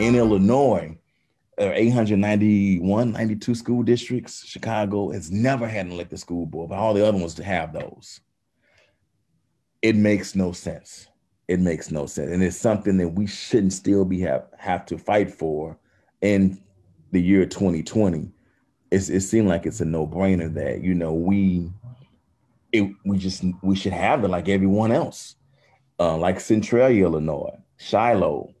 in Illinois, there are 891, 92 school districts. Chicago has never had an elected school board, but all the other ones to have those. It makes no sense. It makes no sense. And it's something that we shouldn't still be have, have to fight for in the year 2020. It's, it seemed like it's a no-brainer that, you know, we it, we just we should have it like everyone else, uh, like Centralia, Illinois, Shiloh,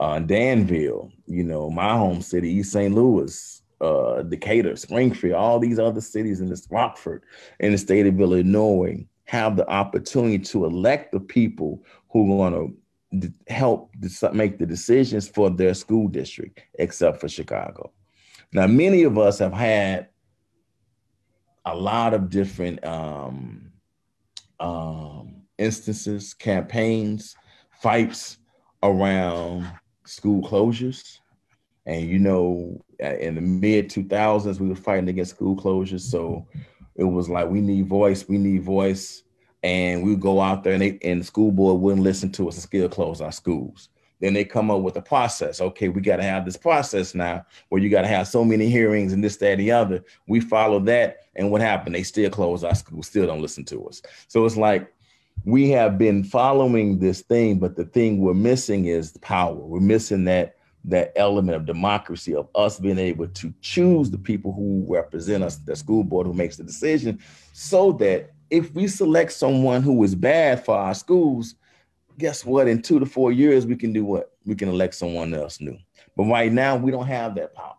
uh, Danville, you know, my home city, East St. Louis, uh, Decatur, Springfield, all these other cities in this Rockford, in the state of Illinois, have the opportunity to elect the people who are going to help make the decisions for their school district, except for Chicago. Now, many of us have had a lot of different um, um, instances, campaigns, fights around school closures. And you know, uh, in the mid 2000s, we were fighting against school closures. So it was like, we need voice, we need voice. And we would go out there and, they, and the school board wouldn't listen to us and still close our schools. Then they come up with a process. Okay, we got to have this process now where you got to have so many hearings and this, that, and the other. We follow that. And what happened? They still close our school, still don't listen to us. So it's like we have been following this thing, but the thing we're missing is power. We're missing that that element of democracy of us being able to choose the people who represent us, the school board who makes the decision, so that if we select someone who is bad for our schools, guess what? In two to four years, we can do what? We can elect someone else new. But right now, we don't have that power.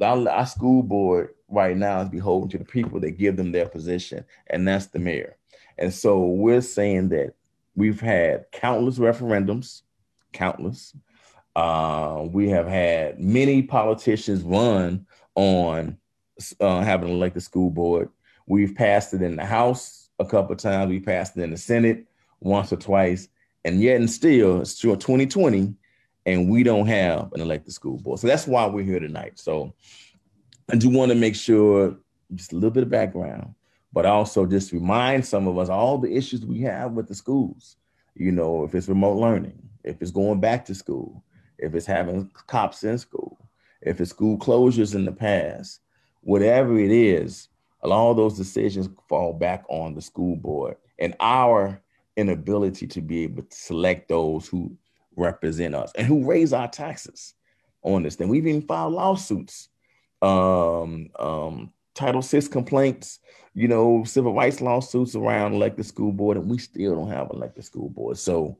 Our, our school board right now is beholden to the people that give them their position, and that's the mayor. And so we're saying that we've had countless referendums, countless. Uh, we have had many politicians run on uh, having an elected school board. We've passed it in the House a couple of times. We passed it in the Senate once or twice and yet and still it's still 2020 and we don't have an elected school board so that's why we're here tonight so i do want to make sure just a little bit of background but also just remind some of us all the issues we have with the schools you know if it's remote learning if it's going back to school if it's having cops in school if it's school closures in the past whatever it is all of those decisions fall back on the school board and our inability to be able to select those who represent us and who raise our taxes on this thing. We've even filed lawsuits, um, um, Title VI complaints, you know, civil rights lawsuits around elected school board, and we still don't have elected school board. So,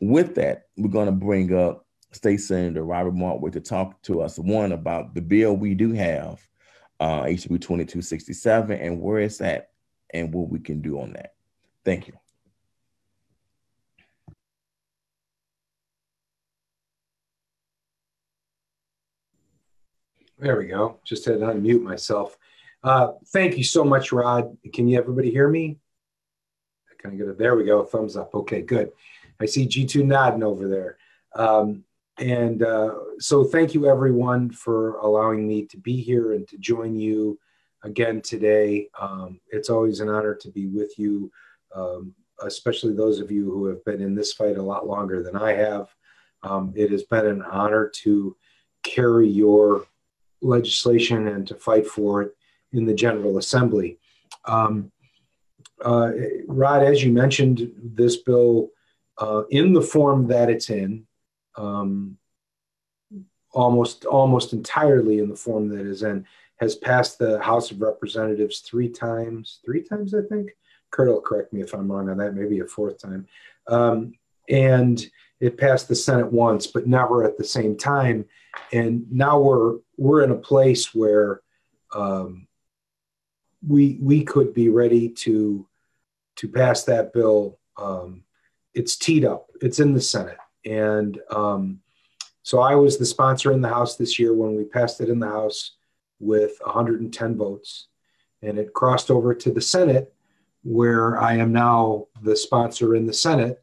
with that, we're going to bring up State Senator Robert Martwick to talk to us one about the bill we do have, uh, HB 2267, and where it's at and what we can do on that. Thank you. There we go. Just had to unmute myself. Uh, thank you so much, Rod. Can you everybody hear me? Can I get it? There we go. Thumbs up. Okay, good. I see Jitu nodding over there. Um, and uh, so thank you everyone for allowing me to be here and to join you again today. Um, it's always an honor to be with you, um, especially those of you who have been in this fight a lot longer than I have. Um, it has been an honor to carry your legislation and to fight for it in the General Assembly. Um, uh, Rod, as you mentioned, this bill, uh, in the form that it's in, um, almost almost entirely in the form that is in, has passed the House of Representatives three times. Three times, I think. Kurt will correct me if I'm wrong on that. Maybe a fourth time. Um, and it passed the Senate once, but never at the same time. And now we're we're in a place where um, we we could be ready to to pass that bill. Um, it's teed up. It's in the Senate, and um, so I was the sponsor in the House this year when we passed it in the House with 110 votes, and it crossed over to the Senate, where I am now the sponsor in the Senate.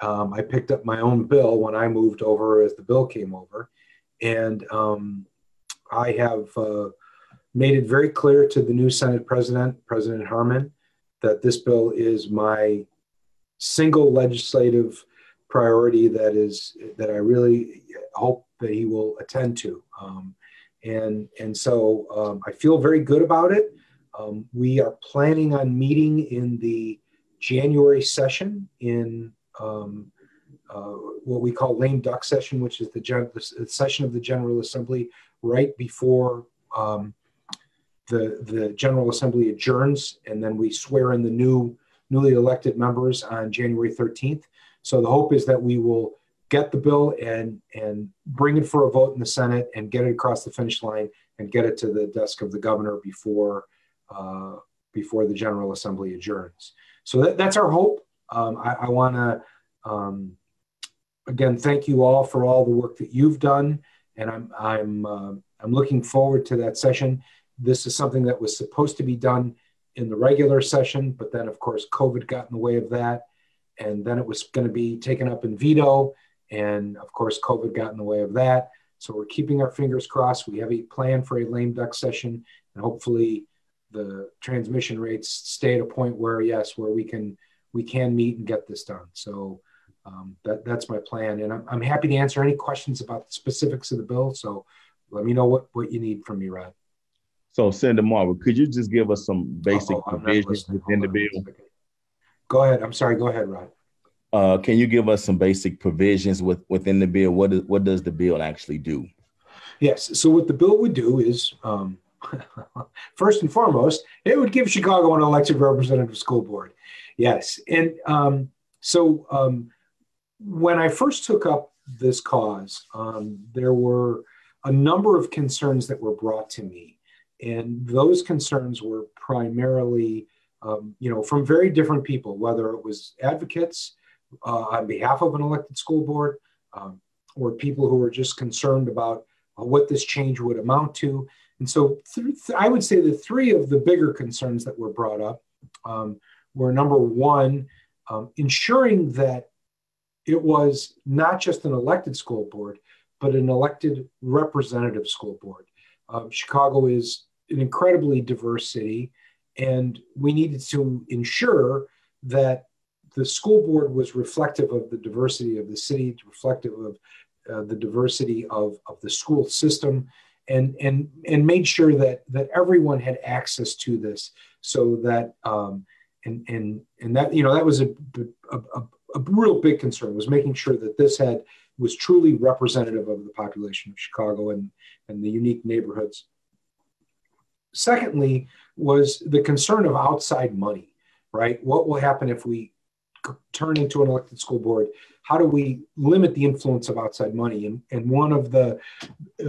Um, I picked up my own bill when I moved over as the bill came over, and um, I have uh, made it very clear to the new Senate President, President Harmon, that this bill is my single legislative priority that is that I really hope that he will attend to. Um, and and so um, I feel very good about it. Um, we are planning on meeting in the January session in um, uh, what we call lame duck session, which is the, gen- the session of the General Assembly right before um, the the General Assembly adjourns, and then we swear in the new newly elected members on January 13th. So the hope is that we will get the bill and and bring it for a vote in the Senate and get it across the finish line and get it to the desk of the governor before uh, before the General Assembly adjourns. So that, that's our hope. Um, I, I want to um, again thank you all for all the work that you've done, and I'm I'm uh, I'm looking forward to that session. This is something that was supposed to be done in the regular session, but then of course COVID got in the way of that, and then it was going to be taken up in veto and of course, COVID got in the way of that. So we're keeping our fingers crossed. We have a plan for a lame duck session, and hopefully, the transmission rates stay at a point where yes, where we can we can meet and get this done. So um, that that's my plan, and I'm, I'm happy to answer any questions about the specifics of the bill. So let me know what what you need from me, Rod. So, Senator Marvel, could you just give us some basic oh, provisions within the bill? Go ahead. I'm sorry. Go ahead, Rod. Uh, can you give us some basic provisions with, within the bill? What, is, what does the bill actually do? Yes. So, what the bill would do is, um, first and foremost, it would give Chicago an elected representative school board. Yes. And um, so, um, when I first took up this cause, um, there were a number of concerns that were brought to me. And those concerns were primarily, um, you know, from very different people, whether it was advocates, uh, on behalf of an elected school board um, or people who were just concerned about uh, what this change would amount to. And so th- I would say the three of the bigger concerns that were brought up um, were number one, um, ensuring that it was not just an elected school board, but an elected representative school board. Um, Chicago is an incredibly diverse city, and we needed to ensure that the school board was reflective of the diversity of the city, reflective of uh, the diversity of, of the school system, and and and made sure that that everyone had access to this, so that um, and and and that you know that was a, a, a, a real big concern was making sure that this had was truly representative of the population of Chicago and and the unique neighborhoods. Secondly, was the concern of outside money, right? What will happen if we turn into an elected school board? How do we limit the influence of outside money? And, and one of the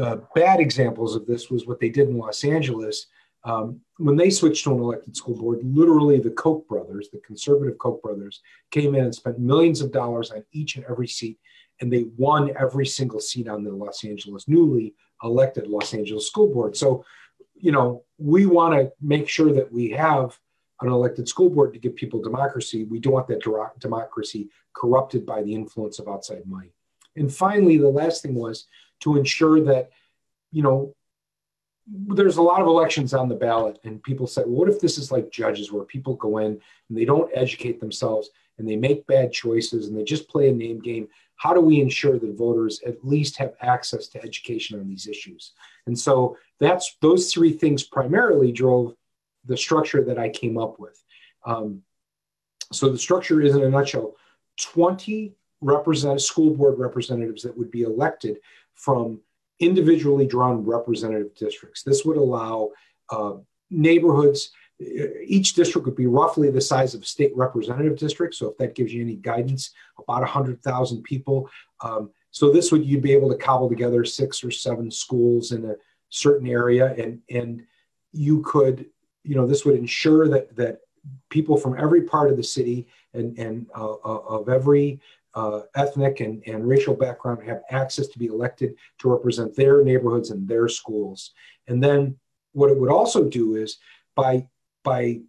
uh, bad examples of this was what they did in Los Angeles. Um, when they switched to an elected school board, literally the Koch brothers, the conservative Koch brothers, came in and spent millions of dollars on each and every seat, and they won every single seat on the Los Angeles newly elected Los Angeles school board. So, you know, we want to make sure that we have an elected school board to give people democracy. We don't want that democracy corrupted by the influence of outside money. And finally, the last thing was to ensure that, you know, there's a lot of elections on the ballot, and people said, well, what if this is like judges where people go in and they don't educate themselves and they make bad choices and they just play a name game? How do we ensure that voters at least have access to education on these issues? And so that's those three things primarily drove the structure that I came up with. Um, so the structure is in a nutshell 20 represent school board representatives that would be elected from individually drawn representative districts. This would allow uh, neighborhoods, each district would be roughly the size of a state representative district. So if that gives you any guidance, about 100,000 people. Um, so this would you'd be able to cobble together six or seven schools in a certain area, and and you could you know, this would ensure that that people from every part of the city and, and uh, uh, of every uh, ethnic and, and racial background have access to be elected to represent their neighborhoods and their schools. And then what it would also do is by by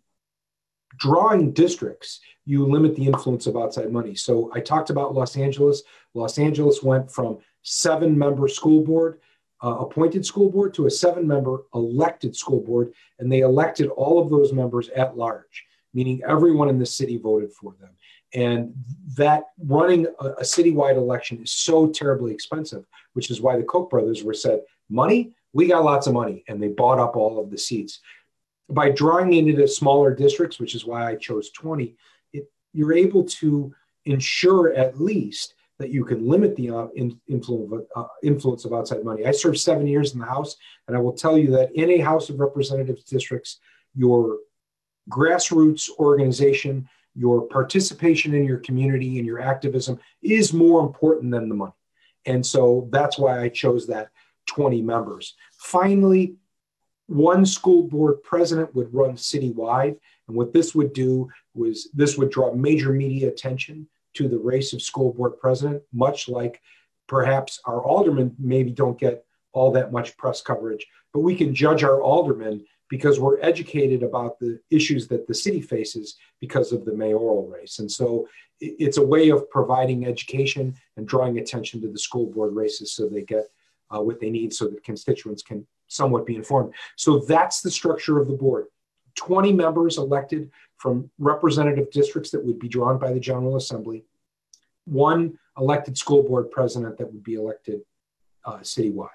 drawing districts, you limit the influence of outside money. So I talked about Los Angeles. Los Angeles went from seven member school board uh, appointed school board to a seven member elected school board, and they elected all of those members at large, meaning everyone in the city voted for them. And that running a, a citywide election is so terribly expensive, which is why the Koch brothers were said, money, we got lots of money. And they bought up all of the seats. By drawing into smaller districts, which is why I chose 20, it, you're able to ensure at least that you can limit the uh, influence, uh, influence of outside money. I served seven years in the House, and I will tell you that in a House of Representatives districts, your grassroots organization, your participation in your community and your activism is more important than the money. And so that's why I chose that 20 members. Finally, one school board president would run citywide. And what this would do was this would draw major media attention to the race of school board president, much like perhaps our aldermen maybe don't get all that much press coverage, but we can judge our aldermen because we're educated about the issues that the city faces because of the mayoral race. And so it's a way of providing education and drawing attention to the school board races so they get uh, what they need so that constituents can somewhat be informed. So that's the structure of the board. 20 members elected from representative districts that would be drawn by the General Assembly, one elected school board president that would be elected uh, citywide.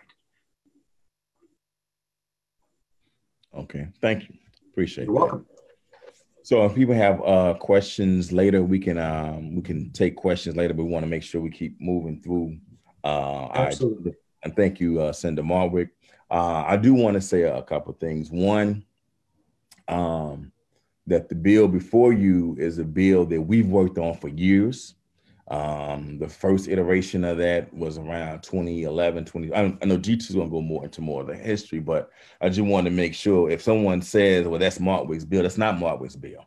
Okay, thank you. Appreciate You're welcome. So if people have uh, questions later, we can um, we can take questions later. But we want to make sure we keep moving through. Uh, Absolutely. I, and thank you, uh, Senator Marwick. Uh, I do want to say a couple things. One, um, that the bill before you is a bill that we've worked on for years. Um, the first iteration of that was around 2011, 20. I, I know Jitu is going to go more into more of the history, but I just want to make sure if someone says, well, that's Marwick's bill, that's not Marwick's bill.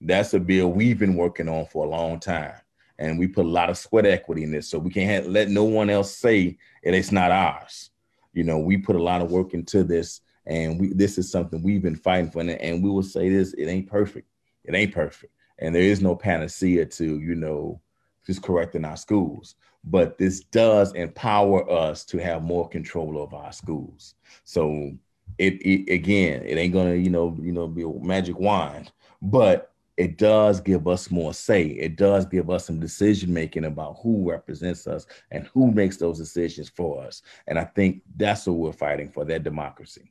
That's a bill we've been working on for a long time. And we put a lot of sweat equity in this. So we can't have, let no one else say it, it's not ours. You know, we put a lot of work into this and we this is something we've been fighting for. And we will say this: it ain't perfect. It ain't perfect, and there is no panacea to you know just correcting our schools. But this does empower us to have more control of our schools. So it, it again, it ain't gonna you know you know be a magic wand, but it does give us more say. It does give us some decision making about who represents us and who makes those decisions for us. And I think that's what we're fighting for that democracy.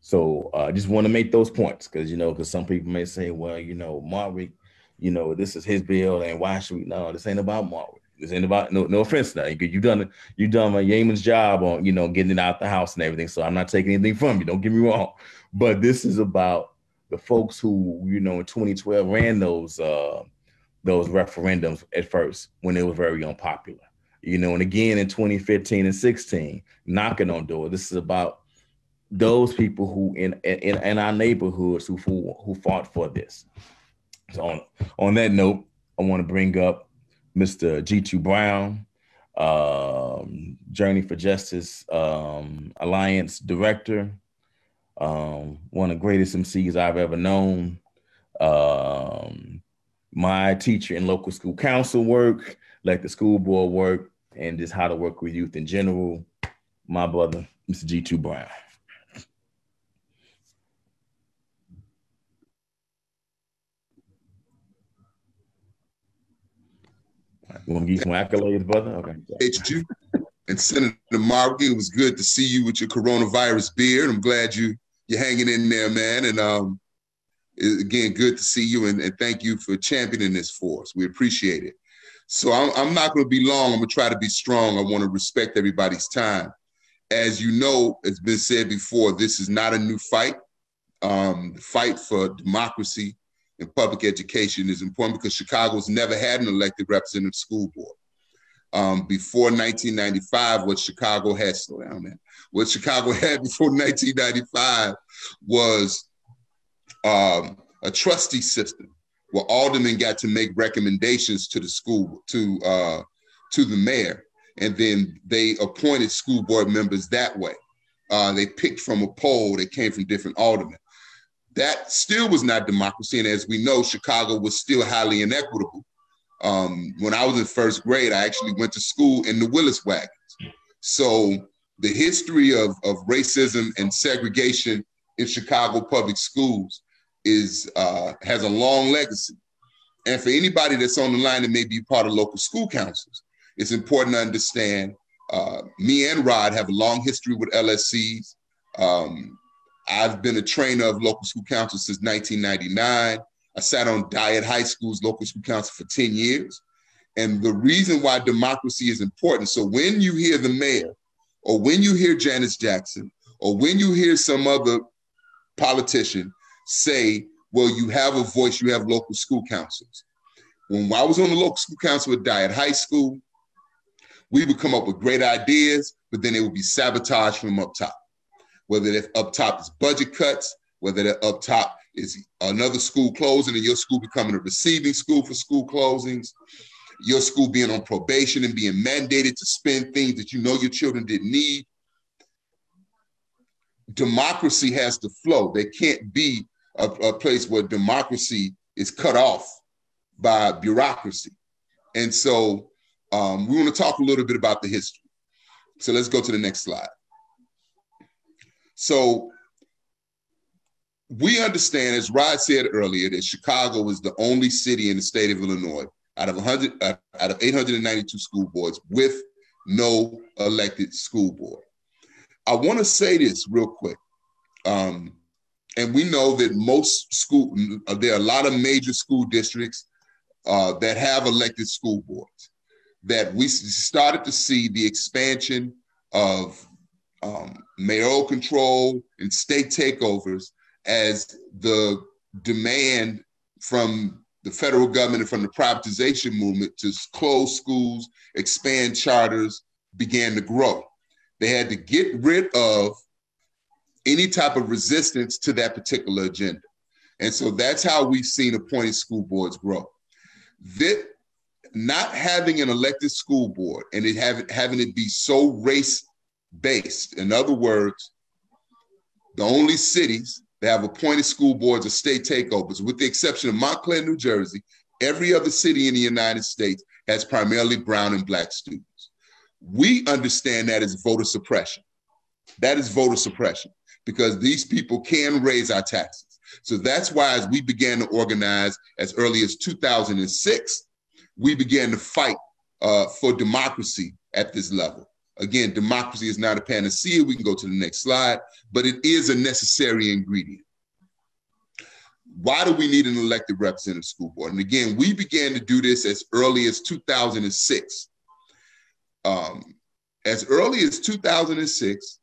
So I uh, just want to make those points because you know, because some people may say, well, you know, Marwick, you know, this is his bill, and why should we? No, this ain't about Marwick. This ain't about no no offense now. You you done you done my Yeaman's job on you know getting it out the house and everything. So I'm not taking anything from you. Don't get me wrong, but this is about the folks who you know in 2012 ran those uh those referendums at first when it was very unpopular. You know, and again in 2015 and 16, knocking on doors. This is about those people who in in, in our neighborhoods who, who who fought for this. So on on that note, I want to bring up Mr. Jitu Brown, um, Journey for Justice um, Alliance Director, um, one of the greatest MCs I've ever known. Um, my teacher in local school council work, like the school board work, and just how to work with youth in general. My brother, Mr. Jitu Brown. Want to give some accolades, brother? Okay. You. And Senator Marwick, it was good to see you with your coronavirus beard. I'm glad you you're hanging in there, man. And um, again, good to see you and, and thank you for championing this for us. We appreciate it. So I'm, I'm not going to be long. I'm going to try to be strong. I want to respect everybody's time. As you know, it's been said before, this is not a new fight. Um, the fight for democracy in public education is important because Chicago's never had an elected representative school board. Um, before 1995, what Chicago had, slow down, man. What Chicago had before 1995 was um, a trustee system where aldermen got to make recommendations to the school, to uh, to the mayor, and then they appointed school board members that way. Uh, they picked from a poll that came from different aldermen. That still was not democracy. And as we know, Chicago was still highly inequitable. Um, when I was in first grade, I actually went to school in the Willis wagons. So the history of, of racism and segregation in Chicago public schools is uh, has a long legacy. and for anybody that's on the line that may be part of local school councils, it's important to understand uh, me and Rod have a long history with LSCs. Um, I've been a trainer of local school council since 1999. I sat on Dyett High School's local school council for 10 years. And the reason why democracy is important, so when you hear the mayor, or when you hear Janice Jackson, or when you hear some other politician say, well, you have a voice, you have local school councils. When I was on the local school council at Dyett High School, we would come up with great ideas, but then it would be sabotaged from up top. Whether that up top is budget cuts, whether that up top is another school closing and your school becoming a receiving school for school closings, your school being on probation and being mandated to spend things that you know your children didn't need. Democracy has to flow. There can't be a, a place where democracy is cut off by bureaucracy. And so um, we want to talk a little bit about the history. So let's go to the next slide. So we understand, as Rod said earlier, that Chicago is the only city in the state of Illinois out of 100 uh, out of 892 school boards with no elected school board. I want to say this real quick. Um, and we know that most school, there are a lot of major school districts uh, that have elected school boards. That we started to see the expansion of um, mayoral control and state takeovers as the demand from the federal government and from the privatization movement to close schools, expand charters began to grow. They had to get rid of any type of resistance to that particular agenda. And so that's how we've seen appointed school boards grow. That not having an elected school board and it having, having it be so race based, in other words, the only cities that have appointed school boards or state takeovers, with the exception of Montclair, New Jersey. Every other city in the United States has primarily brown and black students. We understand that as voter suppression. That is voter suppression because these people can raise our taxes. So that's why, as we began to organize as early as 2006, we began to fight uh, for democracy at this level. Again, democracy is not a panacea. We can go to the next slide, but it is a necessary ingredient. Why do we need an elected representative school board? And again, we began to do this as early as 2006. Um, as early as 2006,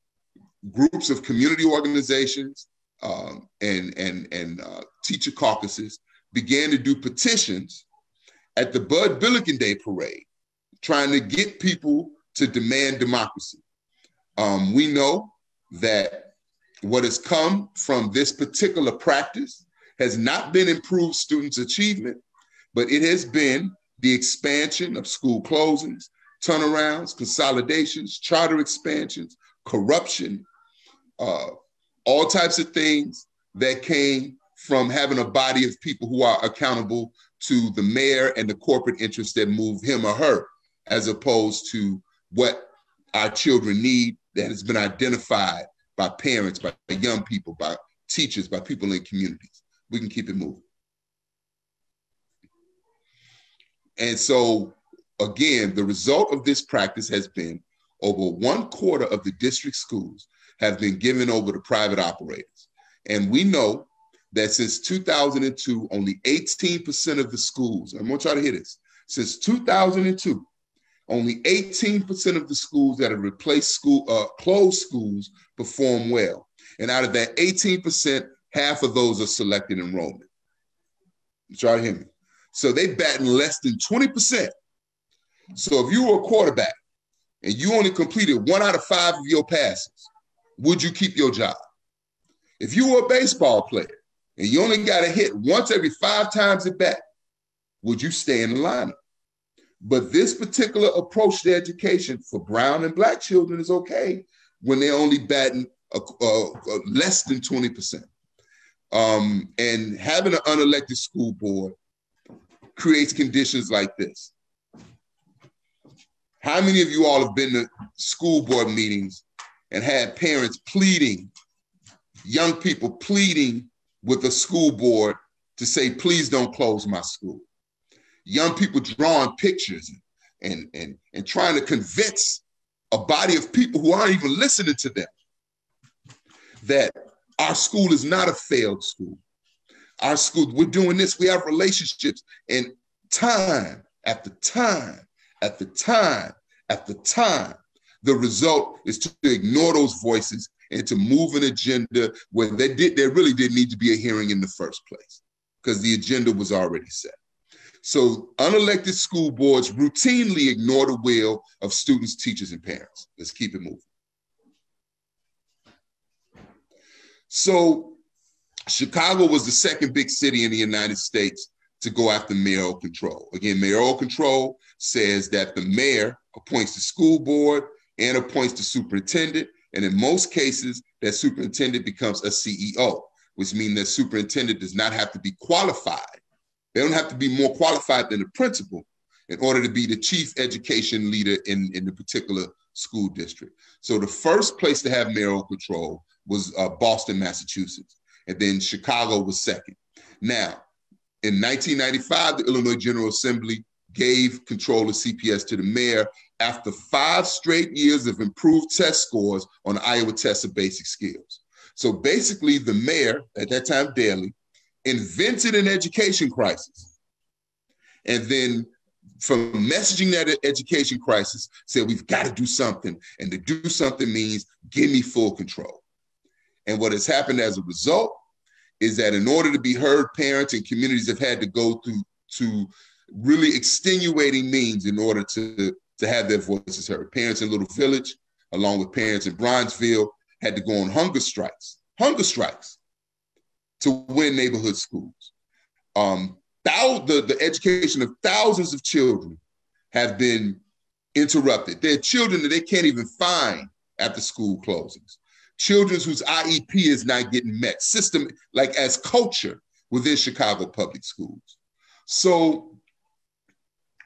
groups of community organizations um, and, and, and uh, teacher caucuses began to do petitions at the Bud Billiken Day parade, trying to get people to demand democracy. Um, we know that what has come from this particular practice has not been improved students' achievement, but it has been the expansion of school closings, turnarounds, consolidations, charter expansions, corruption, uh, all types of things that came from having a body of people who are accountable to the mayor and the corporate interests that move him or her, as opposed to what our children need that has been identified by parents, by young people, by teachers, by people in communities. We can keep it moving. And so, again, the result of this practice has been over one quarter of the district schools have been given over to private operators. And we know that since 2002, only 18% of the schools, I'm gonna try to hit this, since 2002, only 18% of the schools that have replaced school, uh, closed schools perform well. And out of that 18%, half of those are selected enrollment. Try to hear me. So they batting less than 20%. So if you were a quarterback and you only completed one out of five of your passes, would you keep your job? If you were a baseball player and you only got a hit once every five times at bat, would you stay in the lineup? But this particular approach to education for brown and black children is okay when they're only batting a, a, a less than 20%. Um, and having an unelected school board creates conditions like this. How many of you all have been to school board meetings and had parents pleading, young people pleading with the school board to say, please don't close my school? Young people drawing pictures and, and, and, trying to convince a body of people who aren't even listening to them that our school is not a failed school. Our school, we're doing this, we have relationships, and time after time after time after time, the result is to ignore those voices and to move an agenda where they did there really didn't need to be a hearing in the first place because the agenda was already set. So unelected school boards routinely ignore the will of students, teachers, and parents. Let's keep it moving. So Chicago was the second big city in the United States to go after mayoral control. Again, mayoral control says that the mayor appoints the school board and appoints the superintendent. And in most cases, that superintendent becomes a CEO, which means that superintendent does not have to be qualified they don't have to be more qualified than the principal in order to be the chief education leader in, in the particular school district. So the first place to have mayoral control was uh, Boston, Massachusetts, and then Chicago was second. Now, in 1995, the Illinois General Assembly gave control of CPS to the mayor after five straight years of improved test scores on the Iowa test of basic skills. So basically, the mayor at that time, Daley, invented an education crisis. And then from messaging that education crisis, said we've got to do something. And to do something means give me full control. And what has happened as a result is that in order to be heard, parents and communities have had to go through to really extenuating means in order to, to have their voices heard. Parents in Little Village, along with parents in Bronzeville, had to go on hunger strikes. Hunger strikes to win neighborhood schools. Um, the, the education of thousands of children have been interrupted. There are children that they can't even find after school closings. Children whose IEP is not getting met. System like as culture within Chicago public schools. So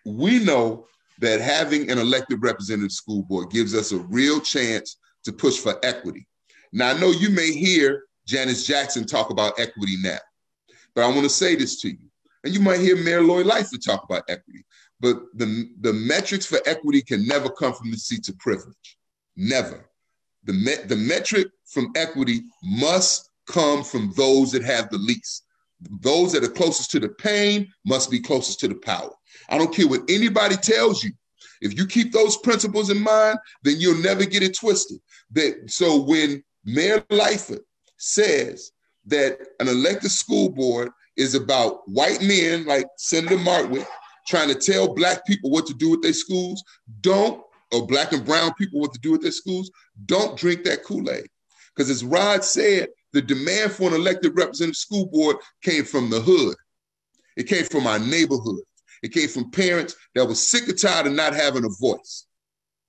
we know that having an elected representative school board gives us a real chance to push for equity. Now I know you may hear Janice Jackson talk about equity now. But I want to say this to you, and you might hear Mayor Lori Lightfoot talk about equity, but the, the metrics for equity can never come from the seats of privilege. Never. The, the metric from equity must come from those that have the least. Those that are closest to the pain must be closest to the power. I don't care what anybody tells you. If you keep those principles in mind, then you'll never get it twisted. That so when Mayor Lightfoot says that an elected school board is about white men like Senator Martwick trying to tell black people what to do with their schools, don't, or black and brown people what to do with their schools, don't drink that Kool-Aid. Because as Rod said, the demand for an elected representative school board came from the hood. It came from our neighborhood. It came from parents that were sick and tired of not having a voice,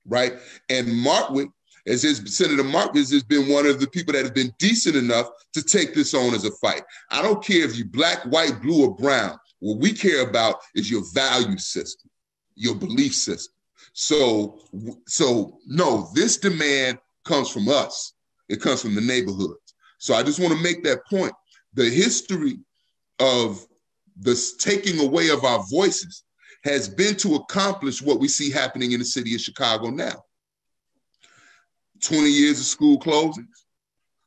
right? And Martwick as his Senator Marcus has been one of the people that have been decent enough to take this on as a fight. I don't care if you're black, white, blue, or brown. What we care about is your value system, your belief system. So, so no, this demand comes from us. It comes from the neighborhoods. So I just want to make that point. The history of the taking away of our voices has been to accomplish what we see happening in the city of Chicago now. 20 years of school closings.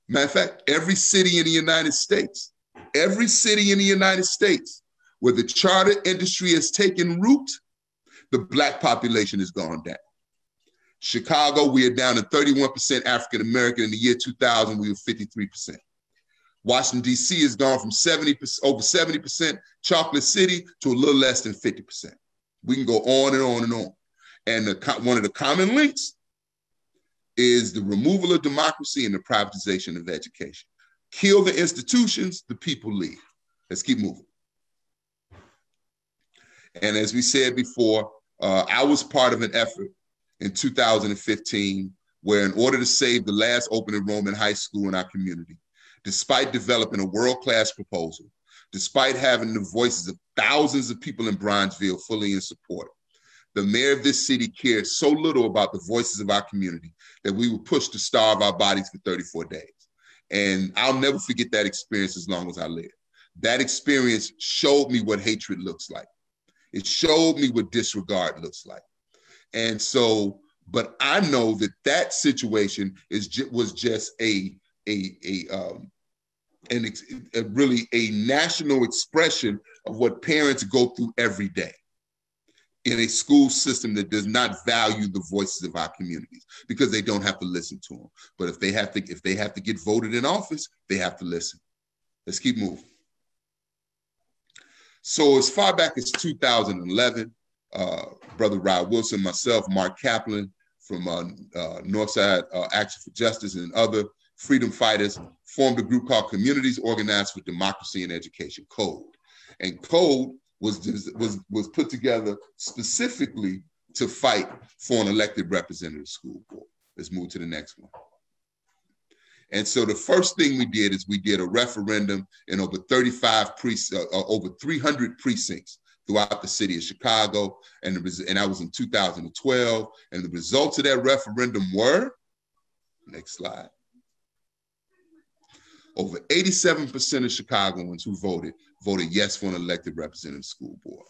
Matter of fact, every city in the United States, every city in the United States where the charter industry has taken root, the Black population has gone down. Chicago, we are down to 31% African American. In the year 2000, we were 53%. Washington, D.C. has gone from 70%, over 70% chocolate city to a little less than 50%. We can go on and on and on. And the, one of the common links is the removal of democracy and the privatization of education. Kill the institutions, the people leave. Let's keep moving. And as we said before, uh, I was part of an effort in 2015 where, in order to save the last open enrollment high school in our community, despite developing a world class proposal, despite having the voices of thousands of people in Bronzeville fully in support, the mayor of this city cared so little about the voices of our community that we were pushed to starve our bodies for 34 days. And I'll never forget that experience as long as I live. That experience showed me what hatred looks like. It showed me what disregard looks like. And so, but I know that that situation is was just a a a um an a really a national expression of what parents go through every day in a school system that does not value the voices of our communities because they don't have to listen to them. But if they have to, if they have to get voted in office, they have to listen. Let's keep moving. So as far back as 2011, uh, Brother Rod Wilson, myself, Mark Kaplan from uh, uh, Northside uh, Action for Justice and other freedom fighters formed a group called Communities Organized for Democracy and Education, CODE. And CODE was, was, was put together specifically to fight for an elected representative school board. Let's move to the next one. And so the first thing we did is we did a referendum in over 35 pre- uh, uh, over 300 precincts throughout the city of Chicago, and the, and that was in 2012. And the results of that referendum were, next slide. Over 87% of Chicagoans who voted voted yes for an elected representative school board.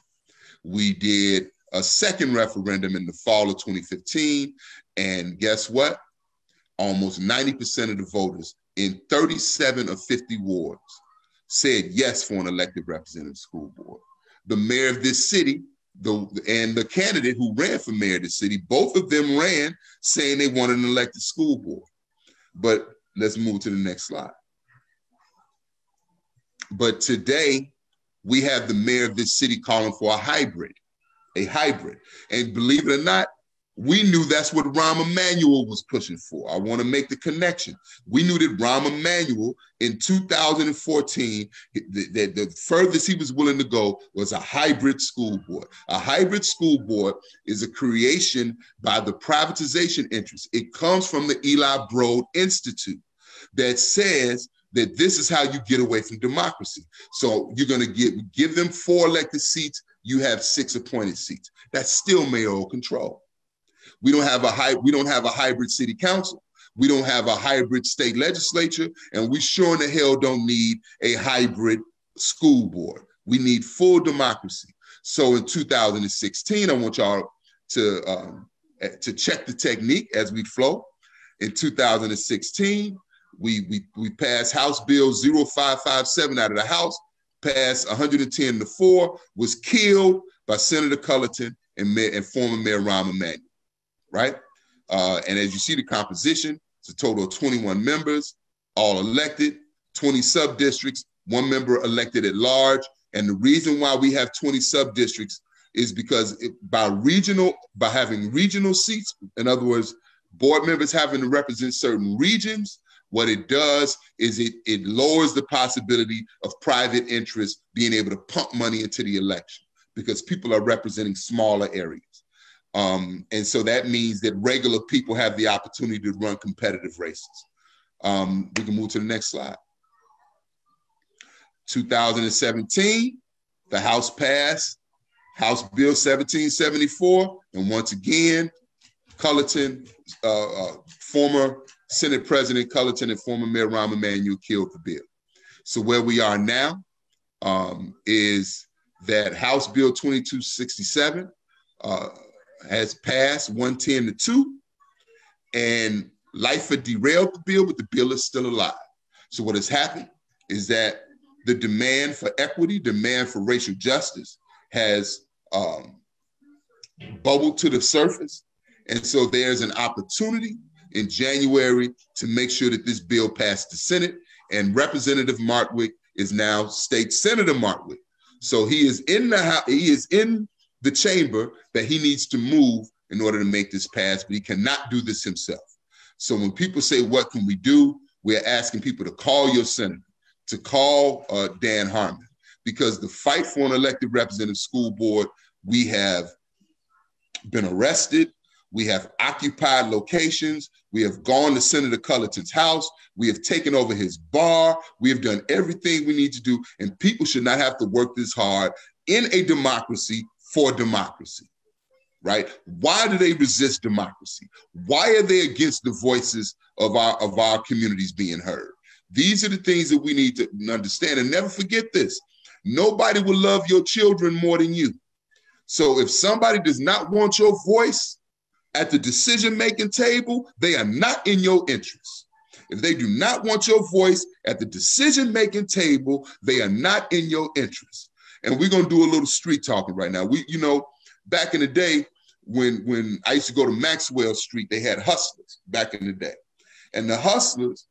We did a second referendum in the fall of 2015. And guess what? Almost 90% of the voters in 37 of 50 wards said yes for an elected representative school board. The mayor of this city the, and the candidate who ran for mayor of the city, both of them ran saying they wanted an elected school board. But let's move to the next slide. But today, we have the mayor of this city calling for a hybrid, a hybrid. And believe it or not, we knew that's what Rahm Emanuel was pushing for. I want to make the connection. We knew that Rahm Emanuel in 2014, that the furthest he was willing to go was a hybrid school board. A hybrid school board is a creation by the privatization interest. It comes from the Eli Broad Institute that says that this is how you get away from democracy. So you're going to give give them four elected seats. You have six appointed seats. That's still mayoral control. We don't have a high, we don't have a hybrid city council. We don't have a hybrid state legislature, and we sure in the hell don't need a hybrid school board. We need full democracy. So in 2016, I want y'all to um, to check the technique as we flow. In 2016, we, we, we passed House Bill 0557 out of the House, passed 110 to 4, was killed by Senator Cullerton and, Mayor, and former Mayor Rahm Emanuel, right? Uh, and as you see the composition, it's a total of 21 members, all elected, 20 sub-districts, one member elected at large. And the reason why we have 20 sub-districts is because it, by regional, by having regional seats, in other words, board members having to represent certain regions, what it does is it, it lowers the possibility of private interests being able to pump money into the election because people are representing smaller areas. Um, and so that means that regular people have the opportunity to run competitive races. Um, we can move to the next slide. 2017, the House passed House Bill 1774. And once again, Cullerton, uh, uh, former Senate President Cullerton and former Mayor Rahm Emanuel killed the bill. So where we are now um, is that House Bill 2267 uh, has passed 110 to 2, and life Lightfoot derailed the bill, but the bill is still alive. So what has happened is that the demand for equity, demand for racial justice has um, bubbled to the surface. And so there's an opportunity in January to make sure that this bill passed the Senate. And Representative Martwick is now State Senator Martwick. So he is in the he is in the chamber that he needs to move in order to make this pass, but he cannot do this himself. So when people say, What can we do? We're asking people to call your senator, to call uh, Don Harmon, because the fight for an elected representative school board, we have been arrested, we have occupied locations. We have gone to Senator Cullerton's house. We have taken over his bar. We have done everything we need to do. And people should not have to work this hard in a democracy for democracy, right? Why do they resist democracy? Why are they against the voices of our, of our communities being heard? These are the things that we need to understand. And never forget this nobody will love your children more than you. So if somebody does not want your voice at the decision making table, they are not in your interest. If they do not want your voice at the decision making table, they are not in your interest. And we're gonna do a little street talking right now. We, you know, back in the day when when I used to go to Maxwell Street, they had hustlers back in the day, and the hustlers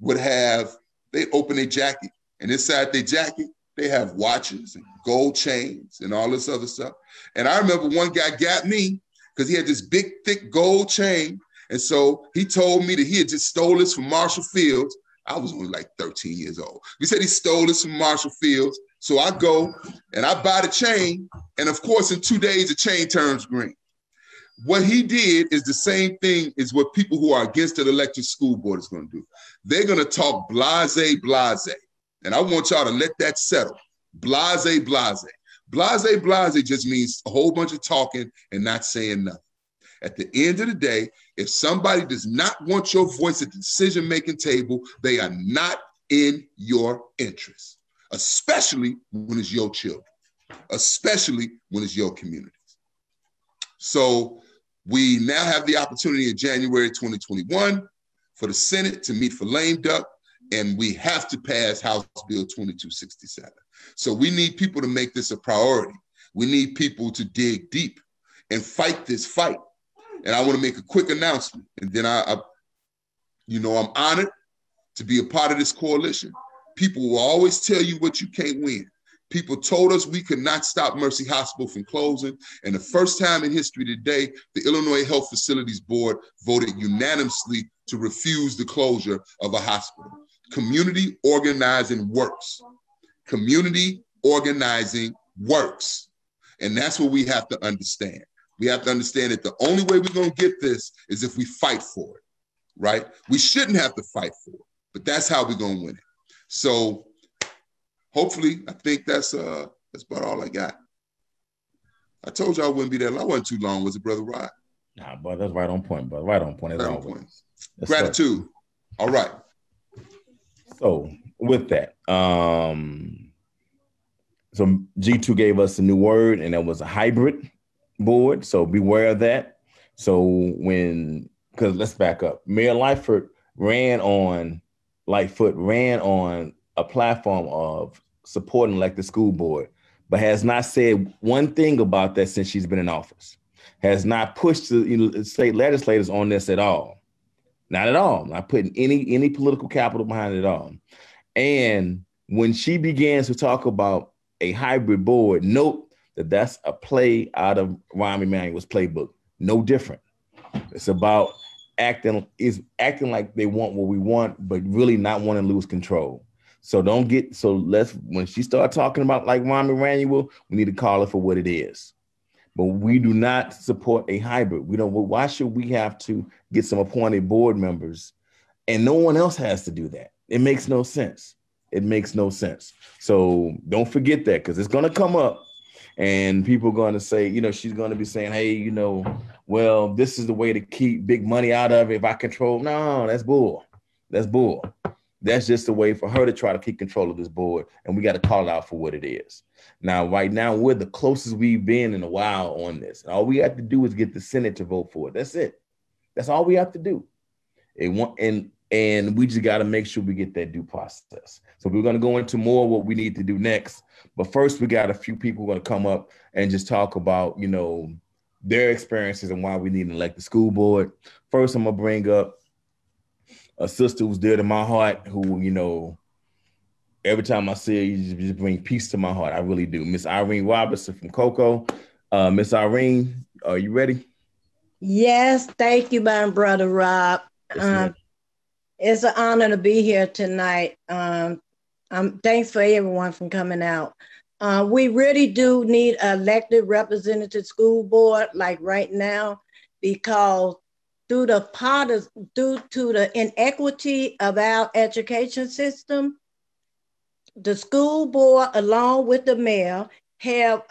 would have they open their jacket, and inside their jacket they have watches and gold chains and all this other stuff. And I remember one guy got me because he had this big, thick gold chain. And so he told me that he had just stole this from Marshall Fields. I was only like 13 years old. He said he stole this from Marshall Fields. So I go and I buy the chain. And of course, in two days, the chain turns green. What he did is the same thing as what people who are against an elected school board is going to do. They're going to talk blase, blase. And I want y'all to let that settle. Blase, blase. Blase, blase just means a whole bunch of talking and not saying nothing. At the end of the day, if somebody does not want your voice at the decision making table, they are not in your interest, especially when it's your children, especially when it's your communities. So we now have the opportunity in January 2021 for the Senate to meet for lame duck, and we have to pass House Bill 2267. So we need people to make this a priority. We need people to dig deep and fight this fight. And I want to make a quick announcement. And then I, I, you know, I'm honored to be a part of this coalition. People will always tell you what you can't win. People told us we could not stop Mercy Hospital from closing. And the first time in history today, the Illinois Health Facilities Board voted unanimously to refuse the closure of a hospital. Community organizing works. Community organizing works. And that's what we have to understand. We have to understand that the only way we're going to get this is if we fight for it, right? We shouldn't have to fight for it, but that's how we're going to win it. So hopefully, I think that's uh that's about all I got. I told you I wouldn't be that long. I wasn't too long, was it, Brother Rod? Nah, but that's right on point, but right on point. Right on point. Gratitude. All right. So with that, um, so Jitu gave us a new word, and that was a hybrid board. So beware of that. So when, because let's back up, Mayor Lightfoot ran on, Lightfoot ran on a platform of supporting like the school board, but has not said one thing about that since she's been in office. Has not pushed the you know, state legislators on this at all. Not at all. Not putting any any political capital behind it at all. And when she begins to talk about a hybrid board, note that that's a play out of Rahm Emanuel's playbook. No different. It's about acting is acting like they want what we want, but really not wanting to lose control. So don't get so let's when she start talking about like Rahm Emanuel, we need to call it for what it is. But we do not support a hybrid. We don't. Why should we have to get some appointed board members, and no one else has to do that? It makes no sense. It makes no sense. So don't forget that because it's going to come up and people are going to say, you know, she's going to be saying, hey, you know, well, this is the way to keep big money out of it if I control. No, that's bull. That's bull. That's just a way for her to try to keep control of this board. And we got to call it out for what it is. Now, right now, we're the closest we've been in a while on this. All we have to do is get the Senate to vote for it. That's it. That's all we have to do. And, and and we just got to make sure we get that due process. So we're going to go into more what we need to do next. But first, we got a few people going to come up and just talk about, you know, their experiences and why we need to elect the school board. First, I'm gonna bring up a sister who's dear to my heart, who you know, every time I see her, you just, bring peace to my heart. I really do. Miss Irene Robertson from KOCO. Uh, Miss Irene, are you ready? Yes, thank you, my brother Rob. Yes, it's an honor to be here tonight. Um, um, thanks for everyone for coming out. Uh, we really do need elected representative school board like right now because through the part of, due to the inequity of our education system, the school board along with the mayor have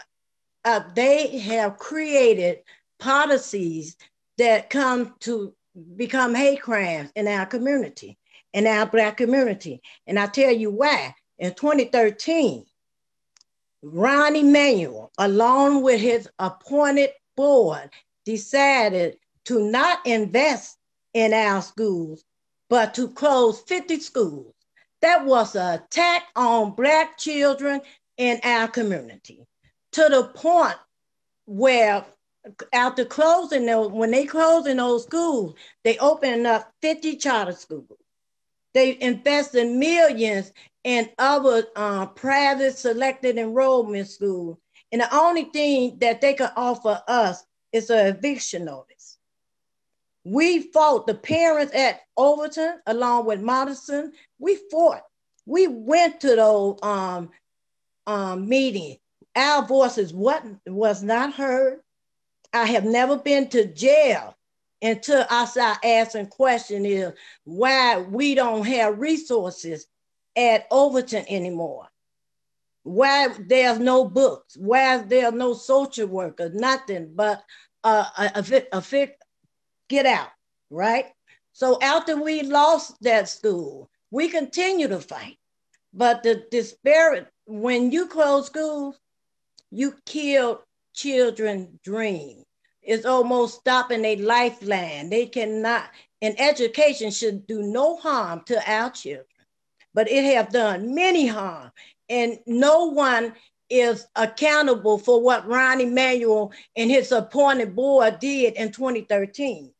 uh, they have created policies that come to become hate crimes in our community, in our Black community. And I tell you why. In 2013, Rahm Emanuel, along with his appointed board, decided to not invest in our schools, but to close 50 schools. That was an attack on Black children in our community to the point where after closing those, when they closing those schools, they opened up 50 charter schools. They invested millions in other uh, private selected enrollment schools. And the only thing that they can offer us is an eviction notice. We fought the parents at Overton along with Madison. We fought. We went to those um, um, meetings. Our voices what was not heard. I have never been to jail until I start asking question is why we don't have resources at Overton anymore. Why there's no books, why there's no social worker, nothing but uh, a, a, a, get out, right? So after we lost that school, we continue to fight. But the disparate, when you close schools, you kill children dream. It's almost stopping a lifeline. They cannot, and education should do no harm to our children, but it have done many harm. And no one is accountable for what Rahm Emanuel and his appointed board did in 2013.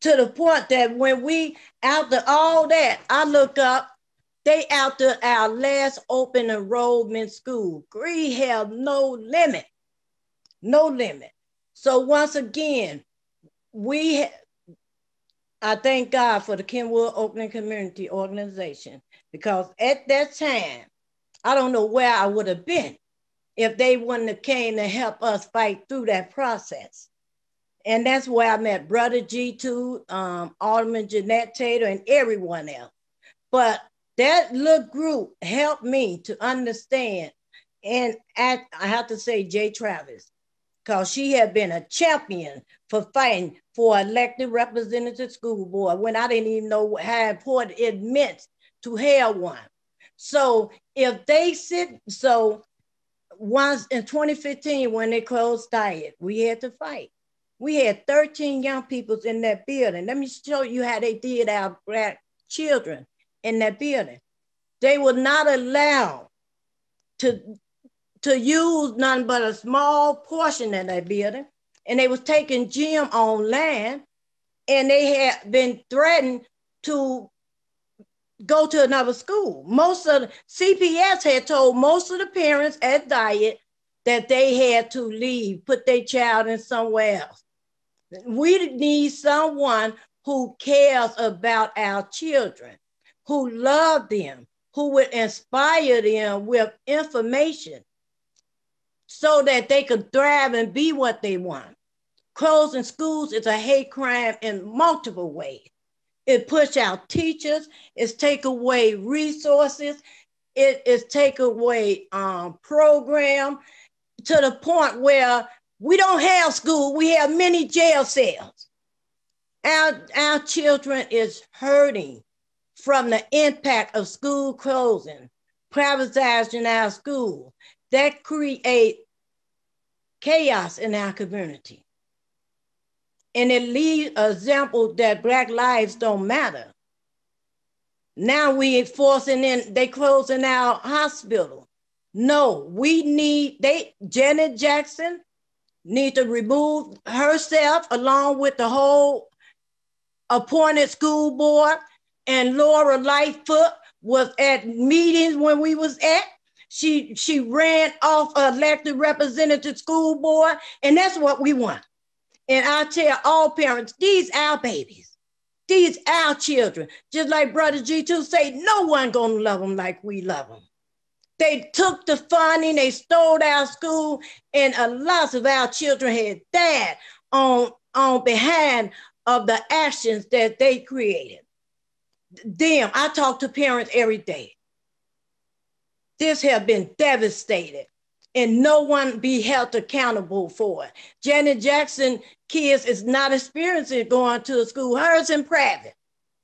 To the point that when we, after all that, I look up, they after our last open enrollment school. Greed have no limit, no limit. So once again, we, I thank God for the Kenwood Oakland Community Organization because at that time, I don't know where I would have been if they wouldn't have came to help us fight through that process. And that's where I met Brother Jitu, um, Alderman Jeanette Taylor, and everyone else. But that little group helped me to understand. And at, I have to say, Jay Travis, because she had been a champion for fighting for elected representative school board when I didn't even know how important it meant to have one. So if they sit, so once in 2015 when they closed Dyett, we had to fight. We had 13 young people in that building. Let me show you how they did our black children in that building. They were not allowed to, to use none but a small portion of that building. And they was taking Jim on land and they had been threatened to go to another school. Most of the CPS had told most of the parents at Dyett that they had to leave, put their child in somewhere else. We need someone who cares about our children, who love them, who would inspire them with information so that they could thrive and be what they want. Closing schools is a hate crime in multiple ways. It push out teachers. It's take away resources. It is take away um, program to the point where we don't have school. We have many jail cells. Our, our children is hurting from the impact of school closing, privatizing our school. That create chaos in our community and it leaves example that black lives don't matter. Now we forcing in, they closing our hospital. No, we need, they, Janice Jackson need to remove herself along with the whole appointed school board and Lori Lightfoot was at meetings when we was at. She she ran off elected representative school board, and that's what we want. And I tell all parents, these our babies. These our children. Just like Brother Jitu say, no one gonna love them like we love them. They took the funding, they stole our school, and a lot of our children had died on, on behind of the actions that they created. Them, I talk to parents every day. This have been devastated and no one be held accountable for it. Janice Jackson kids is not experiencing going to school, hers in private.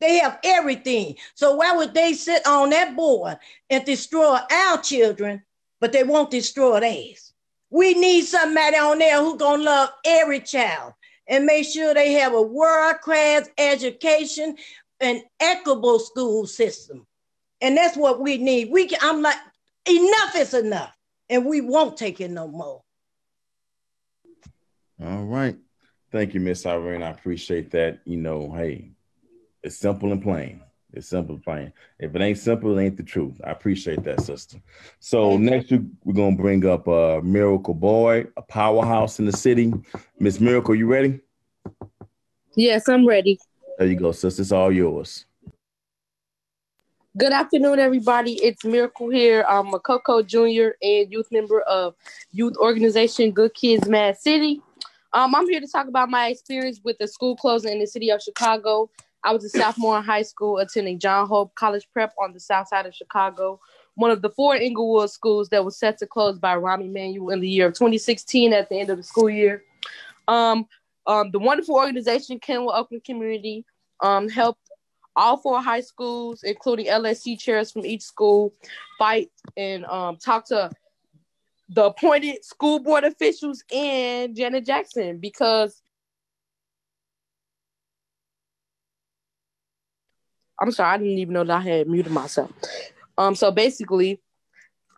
They have everything. So why would they sit on that board and destroy our children but they won't destroy theirs. We need somebody on there who gonna love every child and make sure they have a world-class education and equitable school system. And that's what we need. We can, I'm like, enough is enough. And we won't take it no more. All right. Thank you, Miss Irene. I appreciate that. You know, hey, it's simple and plain. It's simple and plain. If it ain't simple, it ain't the truth. I appreciate that, sister. So next we're gonna bring up uh Miracle Boyd, a powerhouse in the city. Miss Miracle, you ready? Yes, I'm ready. There you go, sister. It's all yours. Good afternoon, everybody. It's Miracle here. I'm a KOCO Junior and youth member of youth organization Good Kids Mad City. Um, I'm here to talk about my experience with the school closing in the city of Chicago. I was a sophomore in high school attending John Hope College Prep on the south side of Chicago, one of the four Englewood schools that was set to close by Rahm Emanuel in the year of 2016 at the end of the school year. Um, um, the wonderful organization Kenwood Oakland Community um, helped all four high schools, including LSC chairs from each school, fight and um, talk to the appointed school board officials and Janice Jackson because I'm sorry, I didn't even know that I had muted myself. Um, so basically,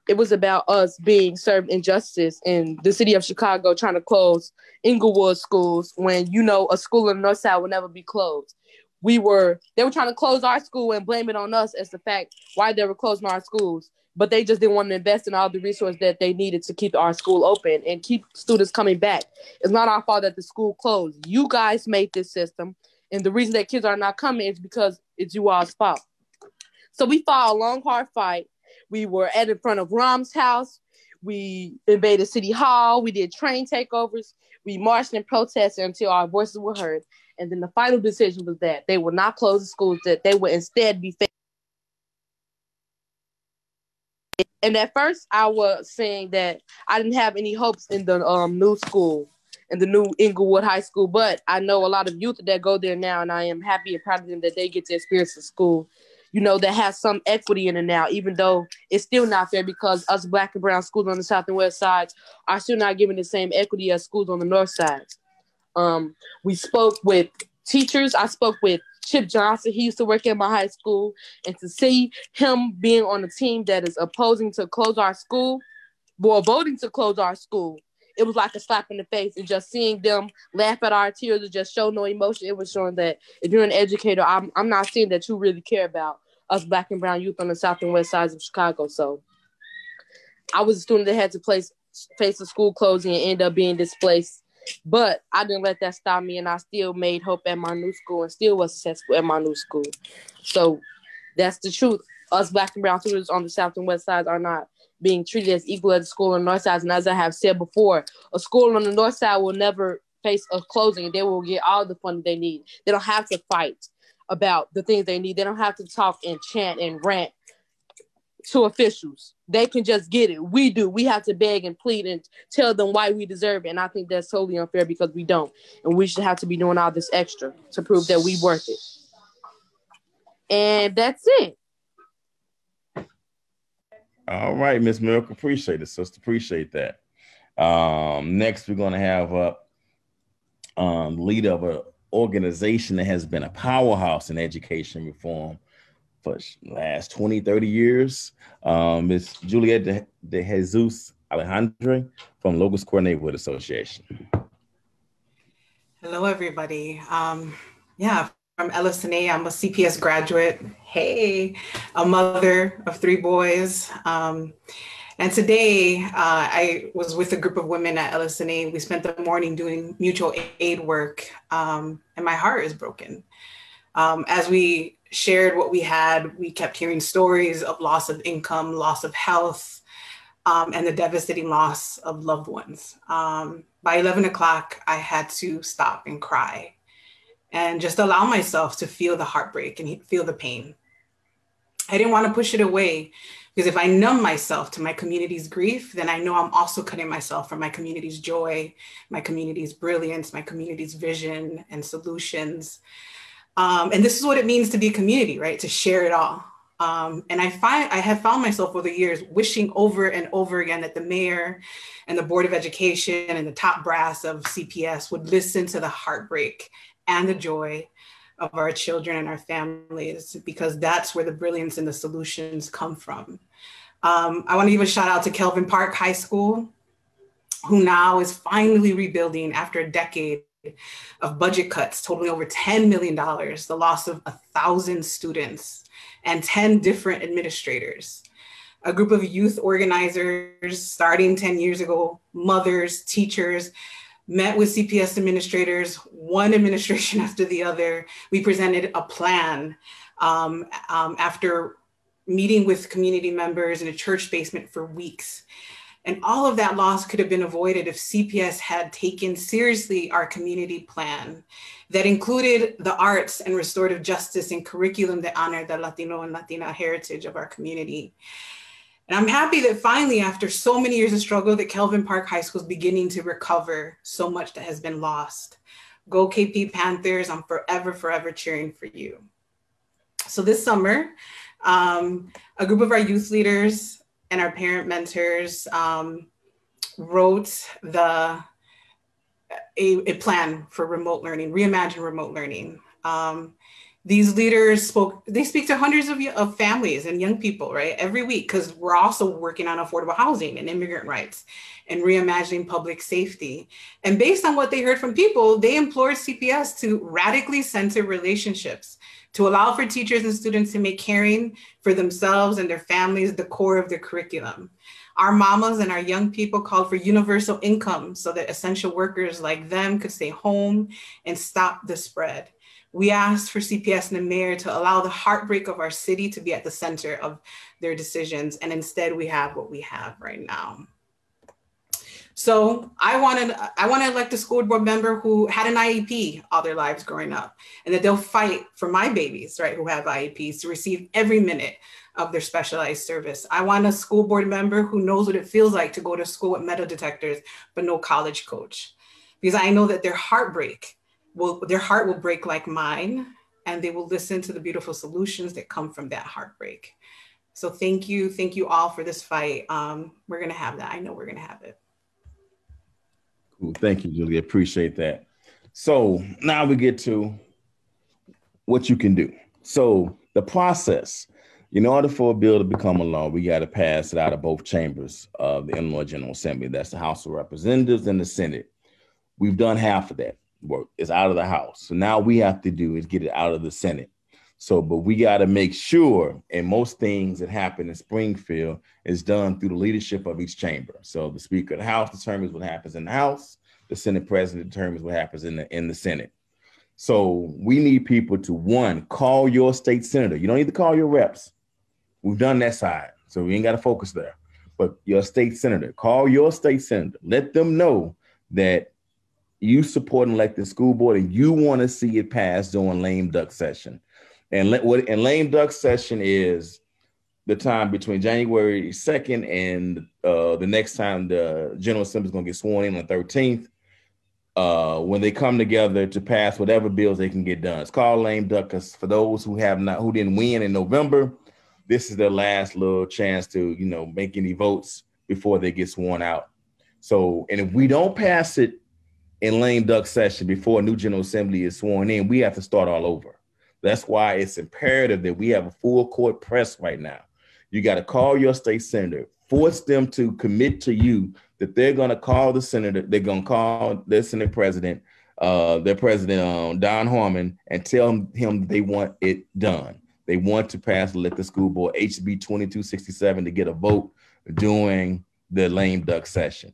it was about us being served injustice in the city of Chicago trying to close Englewood schools when you know a school in the north side will never be closed we were they were trying to close our school and blame it on us as the fact why they were closing our schools. But they just didn't want to invest in all the resources that they needed to keep our school open and keep students coming back. It's not our fault that the school closed. You guys made this system and the reason that kids are not coming is because it's you all's fault. So we fought a long hard fight. We were at in front of Rahm's house. We invaded city hall. We did train takeovers. We marched and protested until our voices were heard and then the final decision was that they would not close the schools, that they would instead be. and at first, I was saying that I didn't have any hopes in the um, new school, in the new Englewood High School. But I know a lot of youth that go there now, and I am happy and proud of them that they get to experience the school. You know, that has some equity in it now, even though it's still not fair because us black and brown schools on the south and west sides are still not given the same equity as schools on the north sides. Um, we spoke with teachers. I spoke with Chip Johnson. He used to work at my high school, and to see him being on a team that is opposing to close our school, or voting to close our school, it was like a slap in the face. And just seeing them laugh at our tears and just show no emotion, it was showing that if you're an educator, I'm I'm not seeing that you really care about us black and brown youth on the south and west sides of Chicago. So I was a student that had to place face a school closing and end up being displaced but I didn't let that stop me, and I still made hope at my new school and still was successful at my new school. So that's the truth. Us black and brown students on the south and west sides are not being treated as equal as the school on the north side. And as I have said before, a school on the north side will never face a closing. They will get all the funding they need. They don't have to fight about the things they need. They don't have to talk and chant and rant to officials. They can just get it. We do. We have to beg and plead and tell them why we deserve it. And I think that's totally unfair because we don't. And we should have to be doing all this extra to prove that we worth it. And that's it. All right, Miss Miracle. Appreciate it, sister. Appreciate that. Um, next, we're going to have a um, leader of an organization that has been a powerhouse in education reform for last 20, 30 years. Um, Miss Juliet de, de Jesus Alejandre from Logan Square Neighborhood Association. Hello, everybody. Um, yeah, from LSNA, I'm a CPS graduate. Hey, a mother of three boys. Um, and today uh, I was with a group of women at LSNA. We spent the morning doing mutual aid work, um, and my heart is broken. Um, as we shared what we had, we kept hearing stories of loss of income, loss of health, um, and the devastating loss of loved ones. Um, by 11 o'clock, I had to stop and cry and just allow myself to feel the heartbreak and feel the pain. I didn't want to push it away because if I numb myself to my community's grief, then I know I'm also cutting myself from my community's joy, my community's brilliance, my community's vision and solutions. Um, and this is what it means to be a community, right? To share it all. Um, and I find I have found myself over the years wishing over and over again that the mayor and the board of education and the top brass of CPS would listen to the heartbreak and the joy of our children and our families because that's where the brilliance and the solutions come from. Um, I want to give a shout out to Kelvyn Park High School, who now is finally rebuilding after a decade of budget cuts totaling over $10 million, the loss of a thousand students and 10 different administrators. A group of youth organizers starting 10 years ago, mothers, teachers, met with CPS administrators, one administration after the other. We presented a plan um, um, after meeting with community members in a church basement for weeks. And all of that loss could have been avoided if CPS had taken seriously our community plan that included the arts and restorative justice and curriculum that honored the Latino and Latina heritage of our community. And I'm happy that finally, after so many years of struggle, that Kelvyn Park High School is beginning to recover so much that has been lost. Go KP Panthers, I'm forever, forever cheering for you. So this summer, um, a group of our youth leaders and our parent mentors um, wrote the a, a, plan for remote learning, reimagine remote learning. Um, these leaders spoke, they speak to hundreds of, of families and young people, right, every week, because we're also working on affordable housing and immigrant rights and reimagining public safety. And based on what they heard from people, they implored CPS to radically center relationships to allow for teachers and students to make caring for themselves and their families the core of their curriculum. Our mamas and our young people called for universal income so that essential workers like them could stay home and stop the spread. We asked for CPS and the mayor to allow the heartbreak of our city to be at the center of their decisions. And instead, we have what we have right now. So I wanted I want to elect a school board member who had an IEP all their lives growing up, and that they'll fight for my babies, right, who have IEPs to receive every minute of their specialized service. I want a school board member who knows what it feels like to go to school with metal detectors, but no college coach, because I know that their heartbreak will their heart will break like mine, and they will listen to the beautiful solutions that come from that heartbreak. So thank you, thank you all for this fight. Um, we're gonna have that. I know we're gonna have it. Cool. Thank you, Julie. Appreciate that. So now we get to what you can do. So the process, in order for a bill to become a law, we got to pass it out of both chambers of the Illinois General Assembly. That's the House of Representatives and the Senate. We've done half of that work. It's out of the House. So now we have to do is get it out of the Senate. So, but we got to make sure, and most things that happen in Springfield is done through the leadership of each chamber. So the Speaker of the House determines what happens in the House. The Senate President determines what happens in the in the Senate. So we need people to one call your state senator. You don't need to call your reps. We've done that side, so we ain't got to focus there. But your state senator, call your state senator. Let them know that you support an elected school board and you want to see it passed during lame duck session. And what and lame duck session is the time between January 2nd and uh, the next time the General Assembly is going to get sworn in on the 13th. Uh, when they come together to pass whatever bills they can get done. It's called lame duck because for those who have not who didn't win in November, this is their last little chance to you know make any votes before they get sworn out. So, and if we don't pass it in lame duck session before a new General Assembly is sworn in, we have to start all over. That's why it's imperative that we have a full court press right now. You got to call your state senator, force them to commit to you that they're going to call the senator, they're going to call their senate president, uh, their president um, Don Harmon, and tell him they want it done. They want to pass let the school board HB 2267 to get a vote during the lame duck session.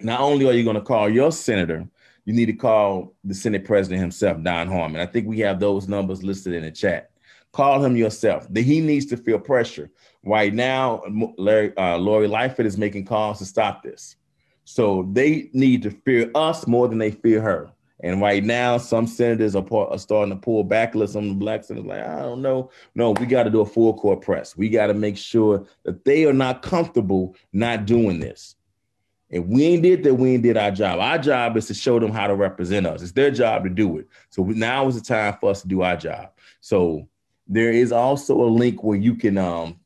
Not only are you going to call your senator, you need to call the Senate President himself, Don Harmon. I think we have those numbers listed in the chat. Call him yourself. He needs to feel pressure. Right now, Larry, uh, Lori Lightfoot is making calls to stop this. So they need to fear us more than they fear her. And right now, some senators are, are starting to pull back. Let some black senators like, I don't know. No, we got to do a full court press. We got to make sure that they are not comfortable not doing this. If we ain't did that, we ain't did our job. Our job is to show them how to represent us. It's their job to do it. So now is the time for us to do our job. So There is also a link where you can, um,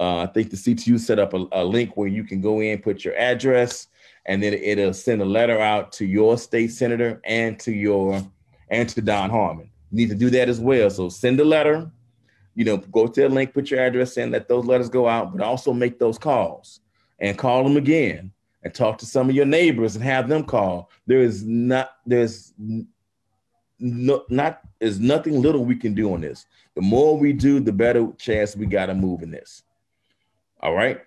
uh, I think the CTU set up a, a link where you can go in, put your address, and then it'll send a letter out to your state senator and to your and to Don Harmon. You need to do that as well. So send a letter, you know, go to the link, put your address in, let those letters go out, but also make those calls and call them again and talk to some of your neighbors and have them call. There is not there's no, not there's nothing little we can do on this. The more we do, the better chance we got to move in this. All right.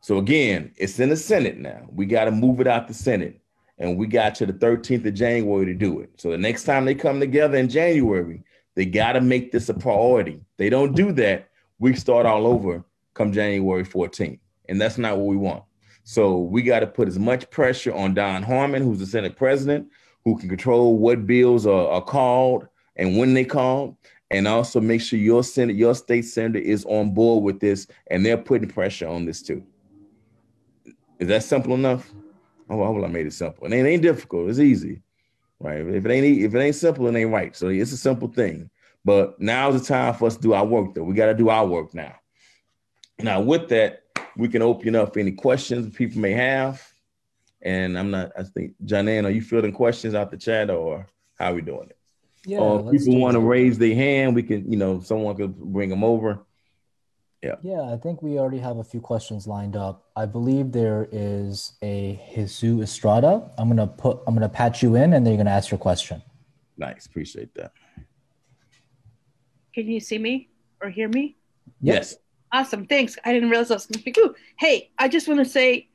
So again, it's in the Senate now. We got to move it out the Senate, and we got to the 13th of January to do it. So the next time they come together in January, they got to make this a priority. They don't do that, we start all over come January 14th, and that's not what we want. So we got to put as much pressure on Don Harmon, who's the Senate president, who can control what bills are, are called and when they called, and also make sure your Senate, your state senator is on board with this, and they're putting pressure on this too. Is that simple enough? Oh, well, I made it simple. And it ain't difficult. It's easy, right? If it ain't if it ain't simple, it ain't right. So it's a simple thing. But now's the time for us to do our work, though. We got to do our work now. Now, with that, we can open up any questions people may have. And I'm not, I think, Janan, are you fielding questions out the chat or how are we doing it? Yeah. Or if people want to raise their hand, we can, you know, someone could bring them over. Yeah. Yeah, I think we already have a few questions lined up. I believe there is a Jesus Estrada. I'm gonna put I'm gonna patch you in and then you're gonna ask your question. Nice, appreciate that. Can you see me or hear me? Yes. Awesome. Thanks. I didn't realize I was going to speak. Ooh, hey, I just want to say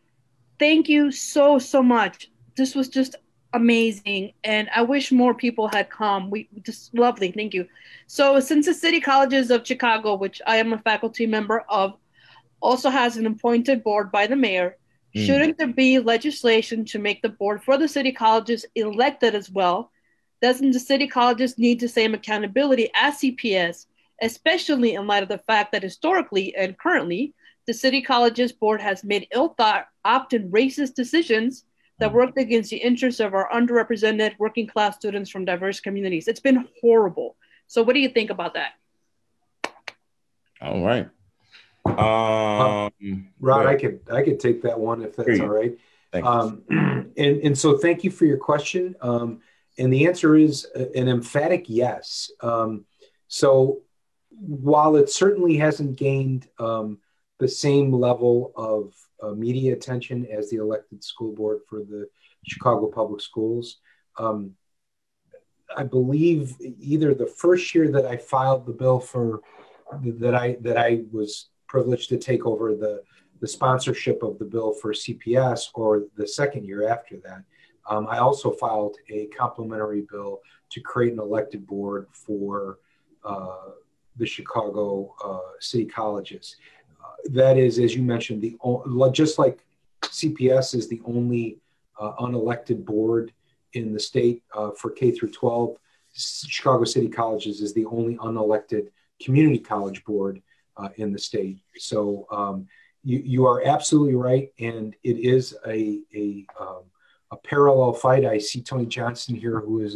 thank you so, so much. This was just amazing. And I wish more people had come. We just lovely. Thank you. So, since the City Colleges of Chicago, which I am a faculty member of, also has an appointed board by the mayor, mm. shouldn't there be legislation to make the board for the city colleges elected as well? Doesn't the city colleges need the same accountability as CPS? Especially in light of the fact that historically and currently, the City Colleges Board has made ill thought, often racist decisions that worked against the interests of our underrepresented working class students from diverse communities. It's been horrible. So, what do you think about that? All right. Um, Rod, I could I could take that one if that's all right. Um, and and so thank you for your question. Um, and the answer is an emphatic yes. Um, so while it certainly hasn't gained um, the same level of uh, media attention as the elected school board for the Chicago Public Schools, um, I believe either the first year that I filed the bill for that I that I was privileged to take over the the sponsorship of the bill for CPS, or the second year after that, um, I also filed a complementary bill to create an elected board for uh, the Chicago uh, City Colleges. Uh, that is, as you mentioned, the just like CPS is the only uh, unelected board in the state uh, for K through 12. Chicago City Colleges is the only unelected community college board uh, in the state. So um, you, you are absolutely right, and it is a a um, a parallel fight. I see Tony Johnson here, who has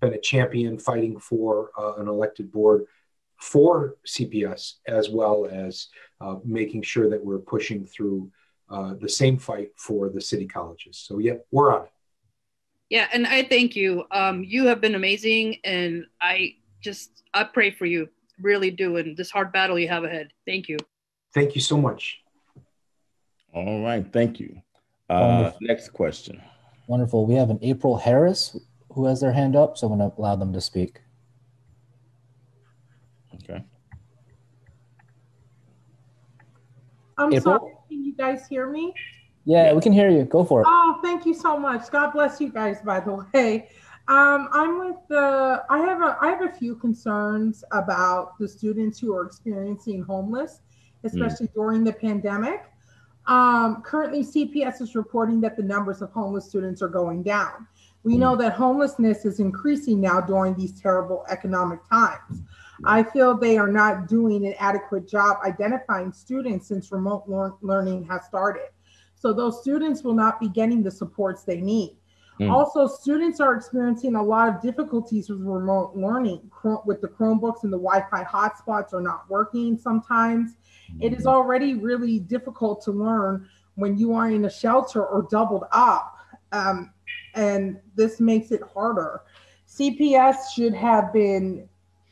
been a champion fighting for uh, an elected board for CPS as well as uh, making sure that we're pushing through uh, the same fight for the city colleges. So, yeah, we're on it. Yeah, and I thank you. Um, you have been amazing, and I just I pray for you, really do, in this hard battle you have ahead. Thank you. Thank you so much. All right, thank you. Uh, next question. Wonderful. We have an April Harris who has their hand up, so I'm going to allow them to speak. Okay. I'm April? sorry. Can you guys hear me? Yeah, we can hear you. Go for it. Oh, thank you so much. God bless you guys, by the way. Um, I'm with the. I have a. I have a few concerns about the students who are experiencing homeless, especially mm. during the pandemic. Um, currently, CPS is reporting that the numbers of homeless students are going down. We mm. know that homelessness is increasing now during these terrible economic times. I feel they are not doing an adequate job identifying students since remote learning has started. So those students will not be getting the supports they need. Mm. Also, students are experiencing a lot of difficulties with remote learning. With the Chromebooks and the Wi-Fi hotspots are not working sometimes. Mm. It is hmm. already really difficult to learn when you are in a shelter or doubled up, um, and this makes it harder. CPS should have been.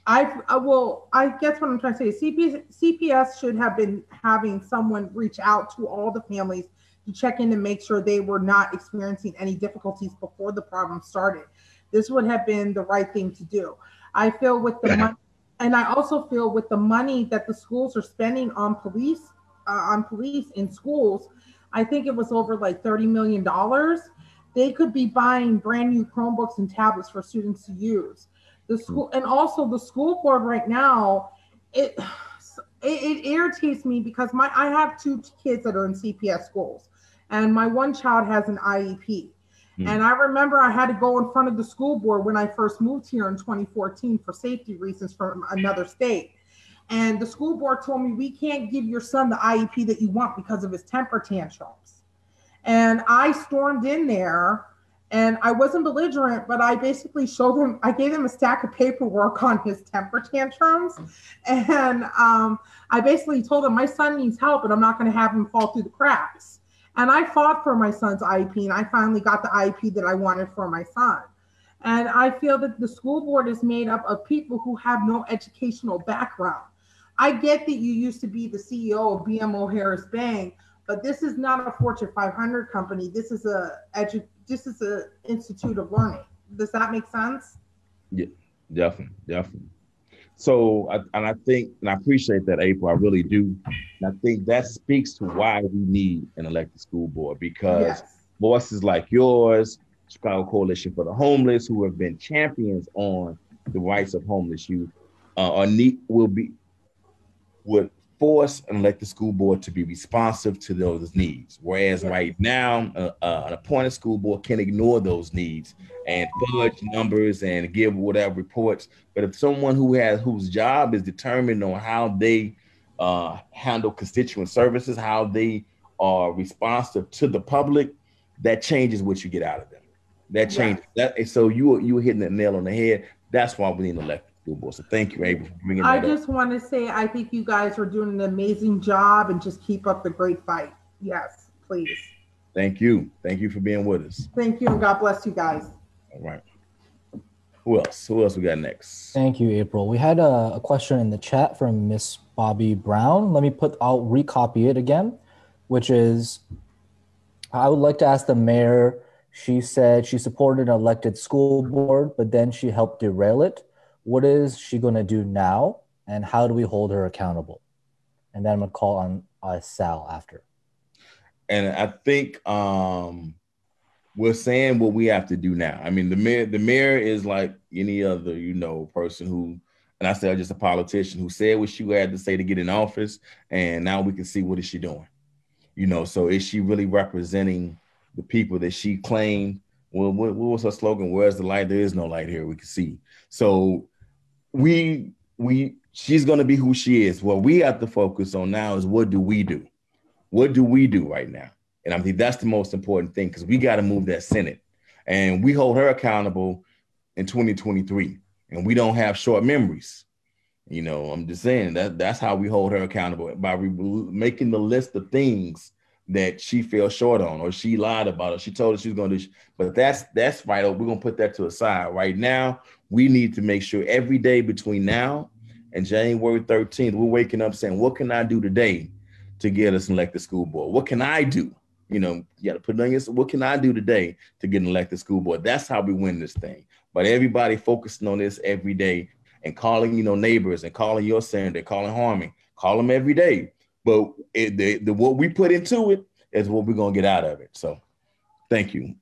I, I will. I guess what I'm trying to say is CPS, CPS should have been having someone reach out to all the families to check in and make sure they were not experiencing any difficulties before the problem started. This would have been the right thing to do. I feel with the money, and I also feel with the money that the schools are spending on police, uh, on police in schools, I think it was over like thirty million dollars. They could be buying brand new Chromebooks and tablets for students to use. The school, and also the school board right now, it it, it, irritates me because my I have two kids that are in CPS schools and my one child has an IEP. Mm. And I remember I had to go in front of the school board when I first moved here in 2014 for safety reasons from another state. And the school board told me, we can't give your son the IEP that you want because of his temper tantrums. And I stormed in there and I wasn't belligerent, but I basically showed him, I gave him a stack of paperwork on his temper tantrums. And um, I basically told him, my son needs help and I'm not going to have him fall through the cracks. And I fought for my son's IEP, and I finally got the IEP that I wanted for my son. And I feel that the school board is made up of people who have no educational background. I get that you used to be the CEO of BMO Harris Bank, but this is not a Fortune 500 company. This is a edu- this is an institute of learning. Does that make sense? Yeah, definitely, definitely. So, and I think, and I appreciate that, April. I really do. And I think that speaks to why we need an elected school board because yes. voices like yours, Chicago Coalition for the Homeless, who have been champions on the rights of homeless youth, uh, are need will be would force an elected school board to be responsive to those needs. Whereas right now, uh, uh, an appointed school board can ignore those needs and fudge numbers and give whatever reports. But if someone who has whose job is determined on how they uh, handle constituent services, how they are responsive to the public, that changes what you get out of them. That changes that. So you you hitting the nail on the head. That's why we need an elected school board. So thank you, April, for bringing I that just want to say I think you guys are doing an amazing job and just keep up the great fight. Yes, please. Thank you. Thank you for being with us. Thank you, and God bless you guys. All right. Who else? Who else we got next? Thank you, April. We had a, a question in the chat from Miss Bobby Brown. Let me put. I'll recopy it again, which is, I would like to ask the mayor. She said she supported an elected school board, but then she helped derail it what is she going to do now and how do we hold her accountable? And then i'm going to call on uh, sal after. And i think um we're saying what we have to do now. I mean the mayor the mayor is like any other you know person who and i said just a politician who said what she had to say to get in office and now we can see what is she doing. You know so is she really representing the people that she claimed? Well what, what was her slogan? Where's the light? There is no light here. We can see. So we we she's going to be who she is. What we have to focus on now is what do we do? What do we do right now? And I think that's the most important thing because we got to move that Senate, and we hold her accountable in 2023, and we don't have short memories. You know, I'm just saying that that's how we hold her accountable by re- making the list of things that she fell short on or she lied about it. She told us she was going to do, but that's that's vital. We're going to put that to the side right now we need to make sure every day between now and January 13th, we're waking up saying, What can I do today to get us elected school board? What can I do? You know, you got to put on your, what can I do today to get an elected school board? That's how we win this thing. But everybody focusing on this every day and calling, you know, neighbors and calling your senator, calling Harmon, call them every day. But it, the, the what we put into it is what we're gonna get out of it. So, thank you.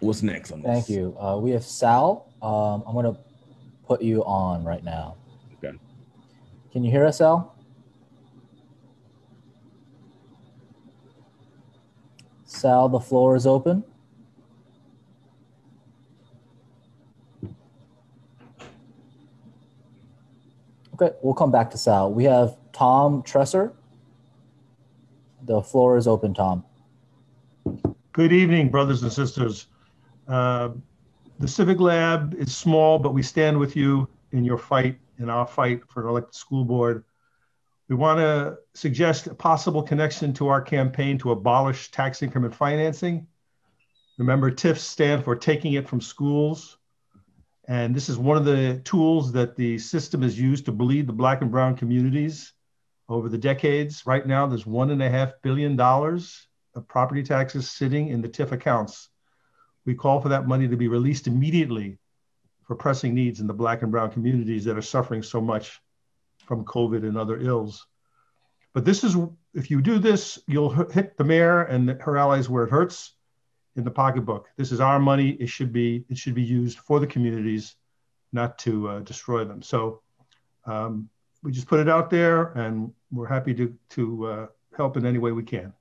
What's next on this? Thank you. Uh, we have Sal. Um, I'm going to put you on right now. Okay. Can you hear us, Sal? Sal, the floor is open. Okay, we'll come back to Sal. We have Tom Tresser. The floor is open, Tom. Good evening, brothers and sisters. Uh, the Civic Lab is small, but we stand with you in your fight, in our fight for an elected school board. We want to suggest a possible connection to our campaign to abolish tax increment financing. Remember, TIFs stand for taking it from schools. And this is one of the tools that the system has used to bleed the black and brown communities over the decades. Right now, there's one and a half billion dollars of property taxes sitting in the TIF accounts. We call for that money to be released immediately for pressing needs in the black and brown communities that are suffering so much from COVID and other ills. But this is, if you do this, you'll hit the mayor and her allies where it hurts in the pocketbook. This is our money. It should be, it should be used for the communities, not to uh, destroy them. So um, we just put it out there and we're happy to, to uh, help in any way we can.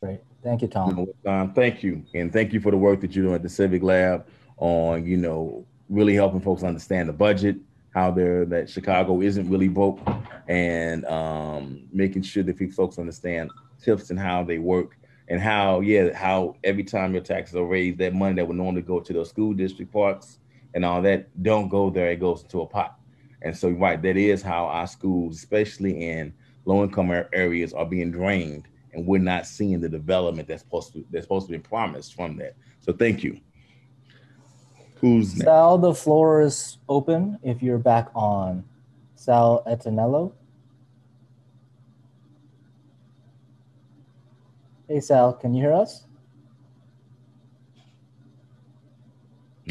Great. Thank you, Tom. Um, thank you. And thank you for the work that you're doing at the Civic Lab on, you know, really helping folks understand the budget, how they're that Chicago isn't really broke, and um, making sure that folks understand TIFs and how they work and how, yeah, how every time your taxes are raised, that money that would normally go to those school district parks and all that don't go there, it goes into a pot. And so, right, that is how our schools, especially in low income areas, are being drained, and we're not seeing the development that's supposed to that's supposed to be promised from that. So, thank you. Who's next? Sal, the floor is open if you're back on. Sal Etanello. Hey, Sal, can you hear us?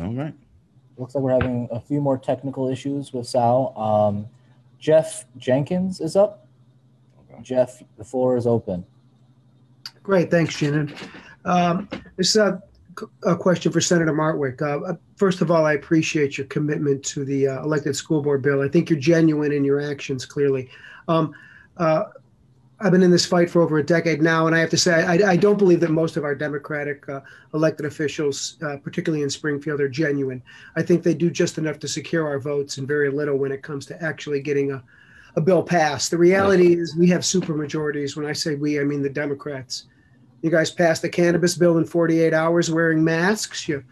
All right. Looks like we're having a few more technical issues with Sal. Um, Jeff Jenkins is up. Okay. Jeff, the floor is open. Great, thanks, Shannon. Um, this is a, a, question for Senator Martwick. Uh, first of all, I appreciate your commitment to the uh, elected school board bill. I think you're genuine in your actions, clearly. Um, uh, I've been in this fight for over a decade now, and I have to say, I, I don't believe that most of our Democratic uh, elected officials, uh, particularly in Springfield, are genuine. I think they do just enough to secure our votes and very little when it comes to actually getting a, a bill passed. The reality is, we have super majorities. When I say we, I mean the Democrats. You guys passed the cannabis bill in 48 hours wearing masks. You,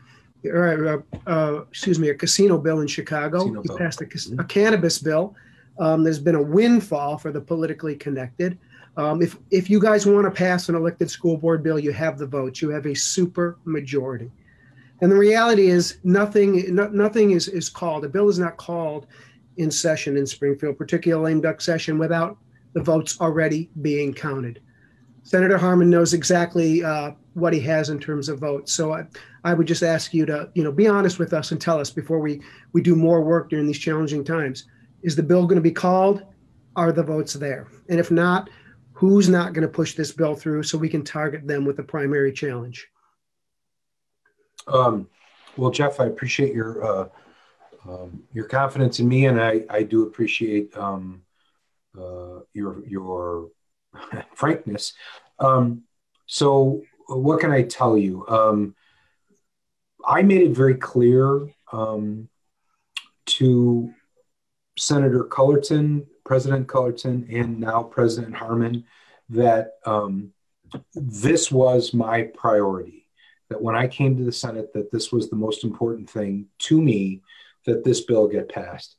uh, uh, excuse me, a casino bill in Chicago. Casino you bill. passed a, a, cannabis bill. Um, there's been a windfall for the politically connected. Um, if if you guys want to pass an elected school board bill, you have the votes. You have a super majority. And the reality is nothing no, nothing is, is called. A bill is not called in session in Springfield, particularly lame duck session, without the votes already being counted. Senator Harmon knows exactly uh, what he has in terms of votes. So I, I would just ask you to, you know, be honest with us and tell us before we we do more work during these challenging times. Is the bill going to be called? Are the votes there? And if not, who's not going to push this bill through so we can target them with the primary challenge? Um, well, Jeff, I appreciate your uh, um, your confidence in me, and I, I do appreciate um, uh, your your frankness. Um, so, what can I tell you? Um, I made it very clear um, to Senator Cullerton President Cullerton and now President Harmon that um, this was my priority. That when I came to the Senate, that this was the most important thing to me that this bill get passed.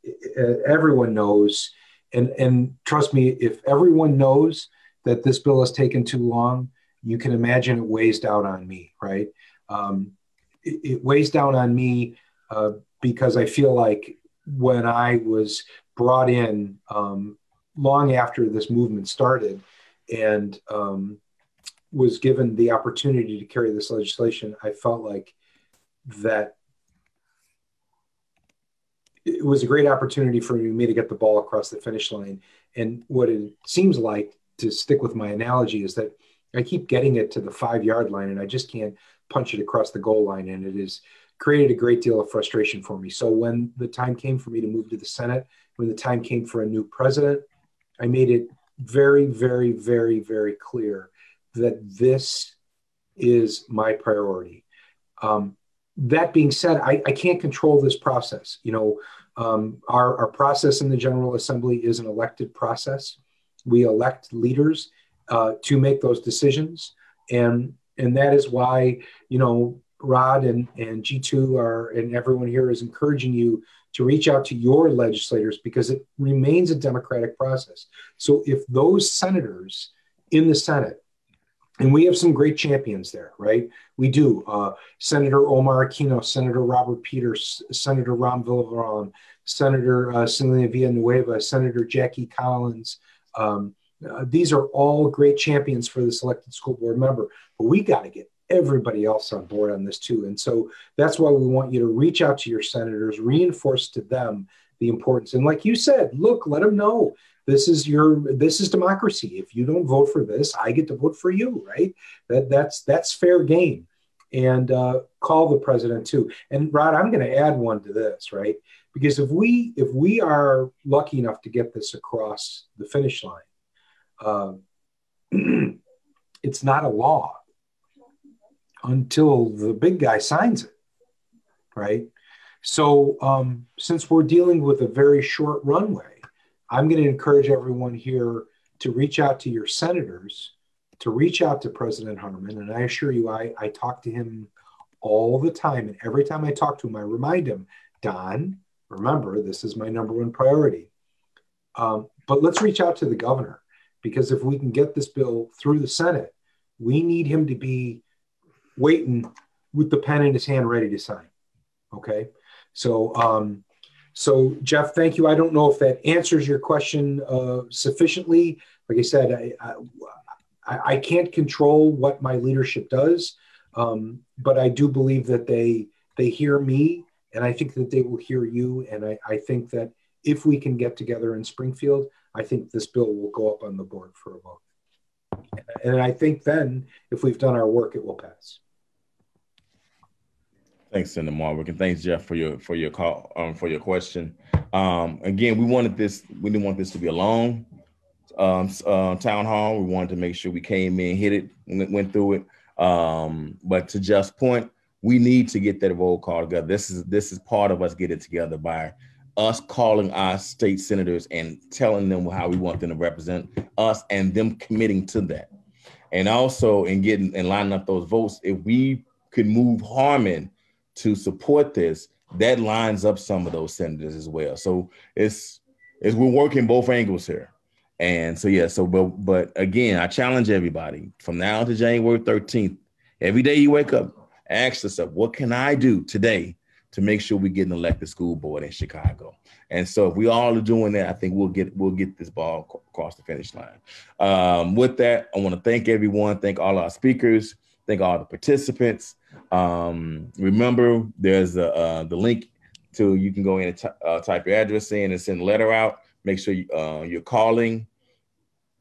Everyone knows, and and trust me, if everyone knows that this bill has taken too long, you can imagine it weighs down on me, right? Um, it, it, weighs down on me uh, because I feel like when I was brought in um, long after this movement started and um, was given the opportunity to carry this legislation, I felt like that it was a great opportunity for me to get the ball across the finish line. And what it seems like, to stick with my analogy, is that I keep getting it to the five yard line and I just can't punch it across the goal line. And it has created a great deal of frustration for me. So when the time came for me to move to the Senate, when the time came for a new president, I made it very, very, very, very clear that this is my priority. Um, that being said, I, I, can't control this process. You know, um, our, our process in the General Assembly is an elected process. We elect leaders uh, to make those decisions, and and that is why you know Rod and, and Jitu are, and everyone here is encouraging you to reach out to your legislators because it remains a democratic process. So if those senators in the Senate, and we have some great champions there, right? We do. Uh, Senator Omar Aquino, Senator Robert Peters, Senator Ram Villivalam, Senator uh, Villanueva, Senator Jackie Collins. Um, uh, these are all great champions for this elected school board member, but we got to get everybody else on board on this too. And so that's why we want you to reach out to your senators, reinforce to them the importance. And like you said, look, let them know this is your this is democracy. If you don't vote for this, I get to vote for you, right? That that's that's fair game. And uh, call the president too. And Rod, I'm going to add one to this, right? Because if we if we are lucky enough to get this across the finish line, uh, it's not a law until the big guy signs it, right? So, um, since we're dealing with a very short runway, I'm going to encourage everyone here to reach out to your senators, to reach out to President Harmon. And I assure you, I, I talk to him all the time. And every time I talk to him, I remind him, Don, remember, this is my number one priority. Um, but let's reach out to the governor because if we can get this bill through the Senate, we need him to be waiting with the pen in his hand ready to sign. Okay. So, um, so Jeff, thank you. I don't know if that answers your question uh, sufficiently. Like I said, I, I, I, can't control what my leadership does, um, but I do believe that they they hear me, and I think that they will hear you. And I, I think that if we can get together in Springfield, I think this bill will go up on the board for a vote. And I think then, if we've done our work, it will pass. Thanks, Senator Martwick, and thanks, Jeff, for your for your call um, for your question. Um, again, we wanted this. We didn't want this to be a long um, uh, town hall. We wanted to make sure we came in, hit it, went, went through it. Um, but to Jeff's point, we need to get that roll call together. This is this is part of us getting together by us calling our state senators and telling them how we want them to represent us, and them committing to that. And also in getting and lining up those votes, if we could move Harmon to support this, that lines up some of those senators as well. So it's it's we're working both angles here. And so yeah, so but but again, I challenge everybody from now to January 13th, every day you wake up, ask yourself, what can I do today to make sure we get an elected school board in Chicago? And so if we all are doing that, I think we'll get we'll get this ball across the finish line. Um, with that, I want to thank everyone, thank all our speakers, thank all the participants. Um, remember, there's a, uh, the link to you can go in and t- uh, type your address in and send a letter out. Make sure you, uh, you're calling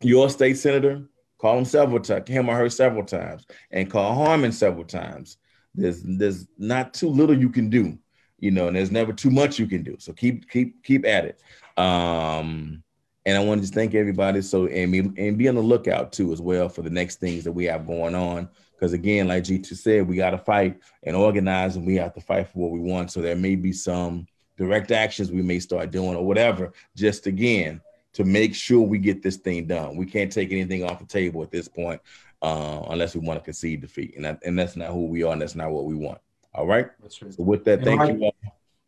your state senator. Call him several times, him or her several times, and call Harmon several times. There's there's not too little you can do, you know, and there's never too much you can do. So keep keep keep at it. Um, and I want to just thank everybody. So and be, and be on the lookout too as well for the next things that we have going on. Because again, like Jitu said, we got to fight and organize, and we have to fight for what we want. So there may be some direct actions we may start doing or whatever, just again to make sure we get this thing done. We can't take anything off the table at this point uh, unless we want to concede defeat, and that, and that's not who we are, and that's not what we want. All right. That's right. So with that, thank you. All.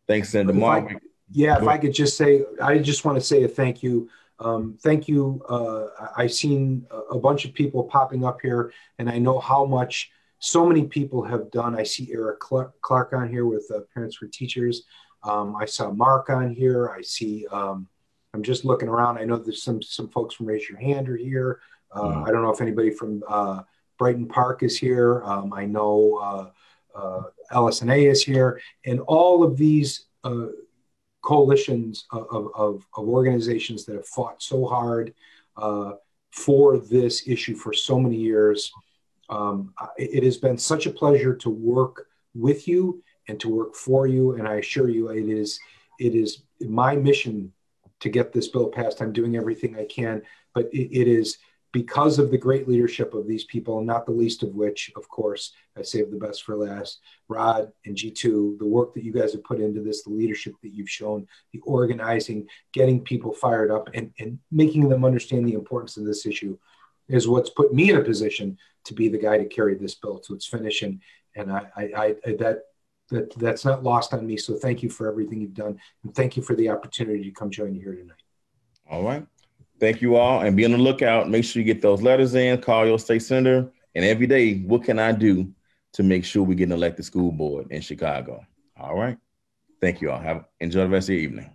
Thanks, Senator Mark. Yeah, if I could just say, I just want to say a thank you um, thank you. Uh, I've seen a bunch of people popping up here, and I know how much so many people have done. I see Eric Clark on here with uh, Parents for Teachers. Um, I saw Mark on here. I see. Um, I'm just looking around. I know there's some some folks from Raise Your Hand are here. Uh, mm. I don't know if anybody from uh, Brighton Park is here. Um, I know uh, uh, LSNA is here, and all of these coalitions of, of, of, organizations that have fought so hard uh, for this issue for so many years. Um, it, has been such a pleasure to work with you and to work for you. And I assure you, it is it is my mission to get this bill passed. I'm doing everything I can, but it, it is because of the great leadership of these people, not the least of which, of course, I saved the best for last. Rod and Jitu, the work that you guys have put into this, the leadership that you've shown, the organizing, getting people fired up, and, and making them understand the importance of this issue is what's put me in a position to be the guy to carry this bill to its finish. And, and I, I, I that, that, that's not lost on me. So thank you for everything you've done. And thank you for the opportunity to come join you here tonight. All right. Thank you all, and be on the lookout. Make sure you get those letters in. Call your state senator, and every day, what can I do to make sure we get an elected school board in Chicago. All right. Thank you all. Have enjoy the rest of your evening.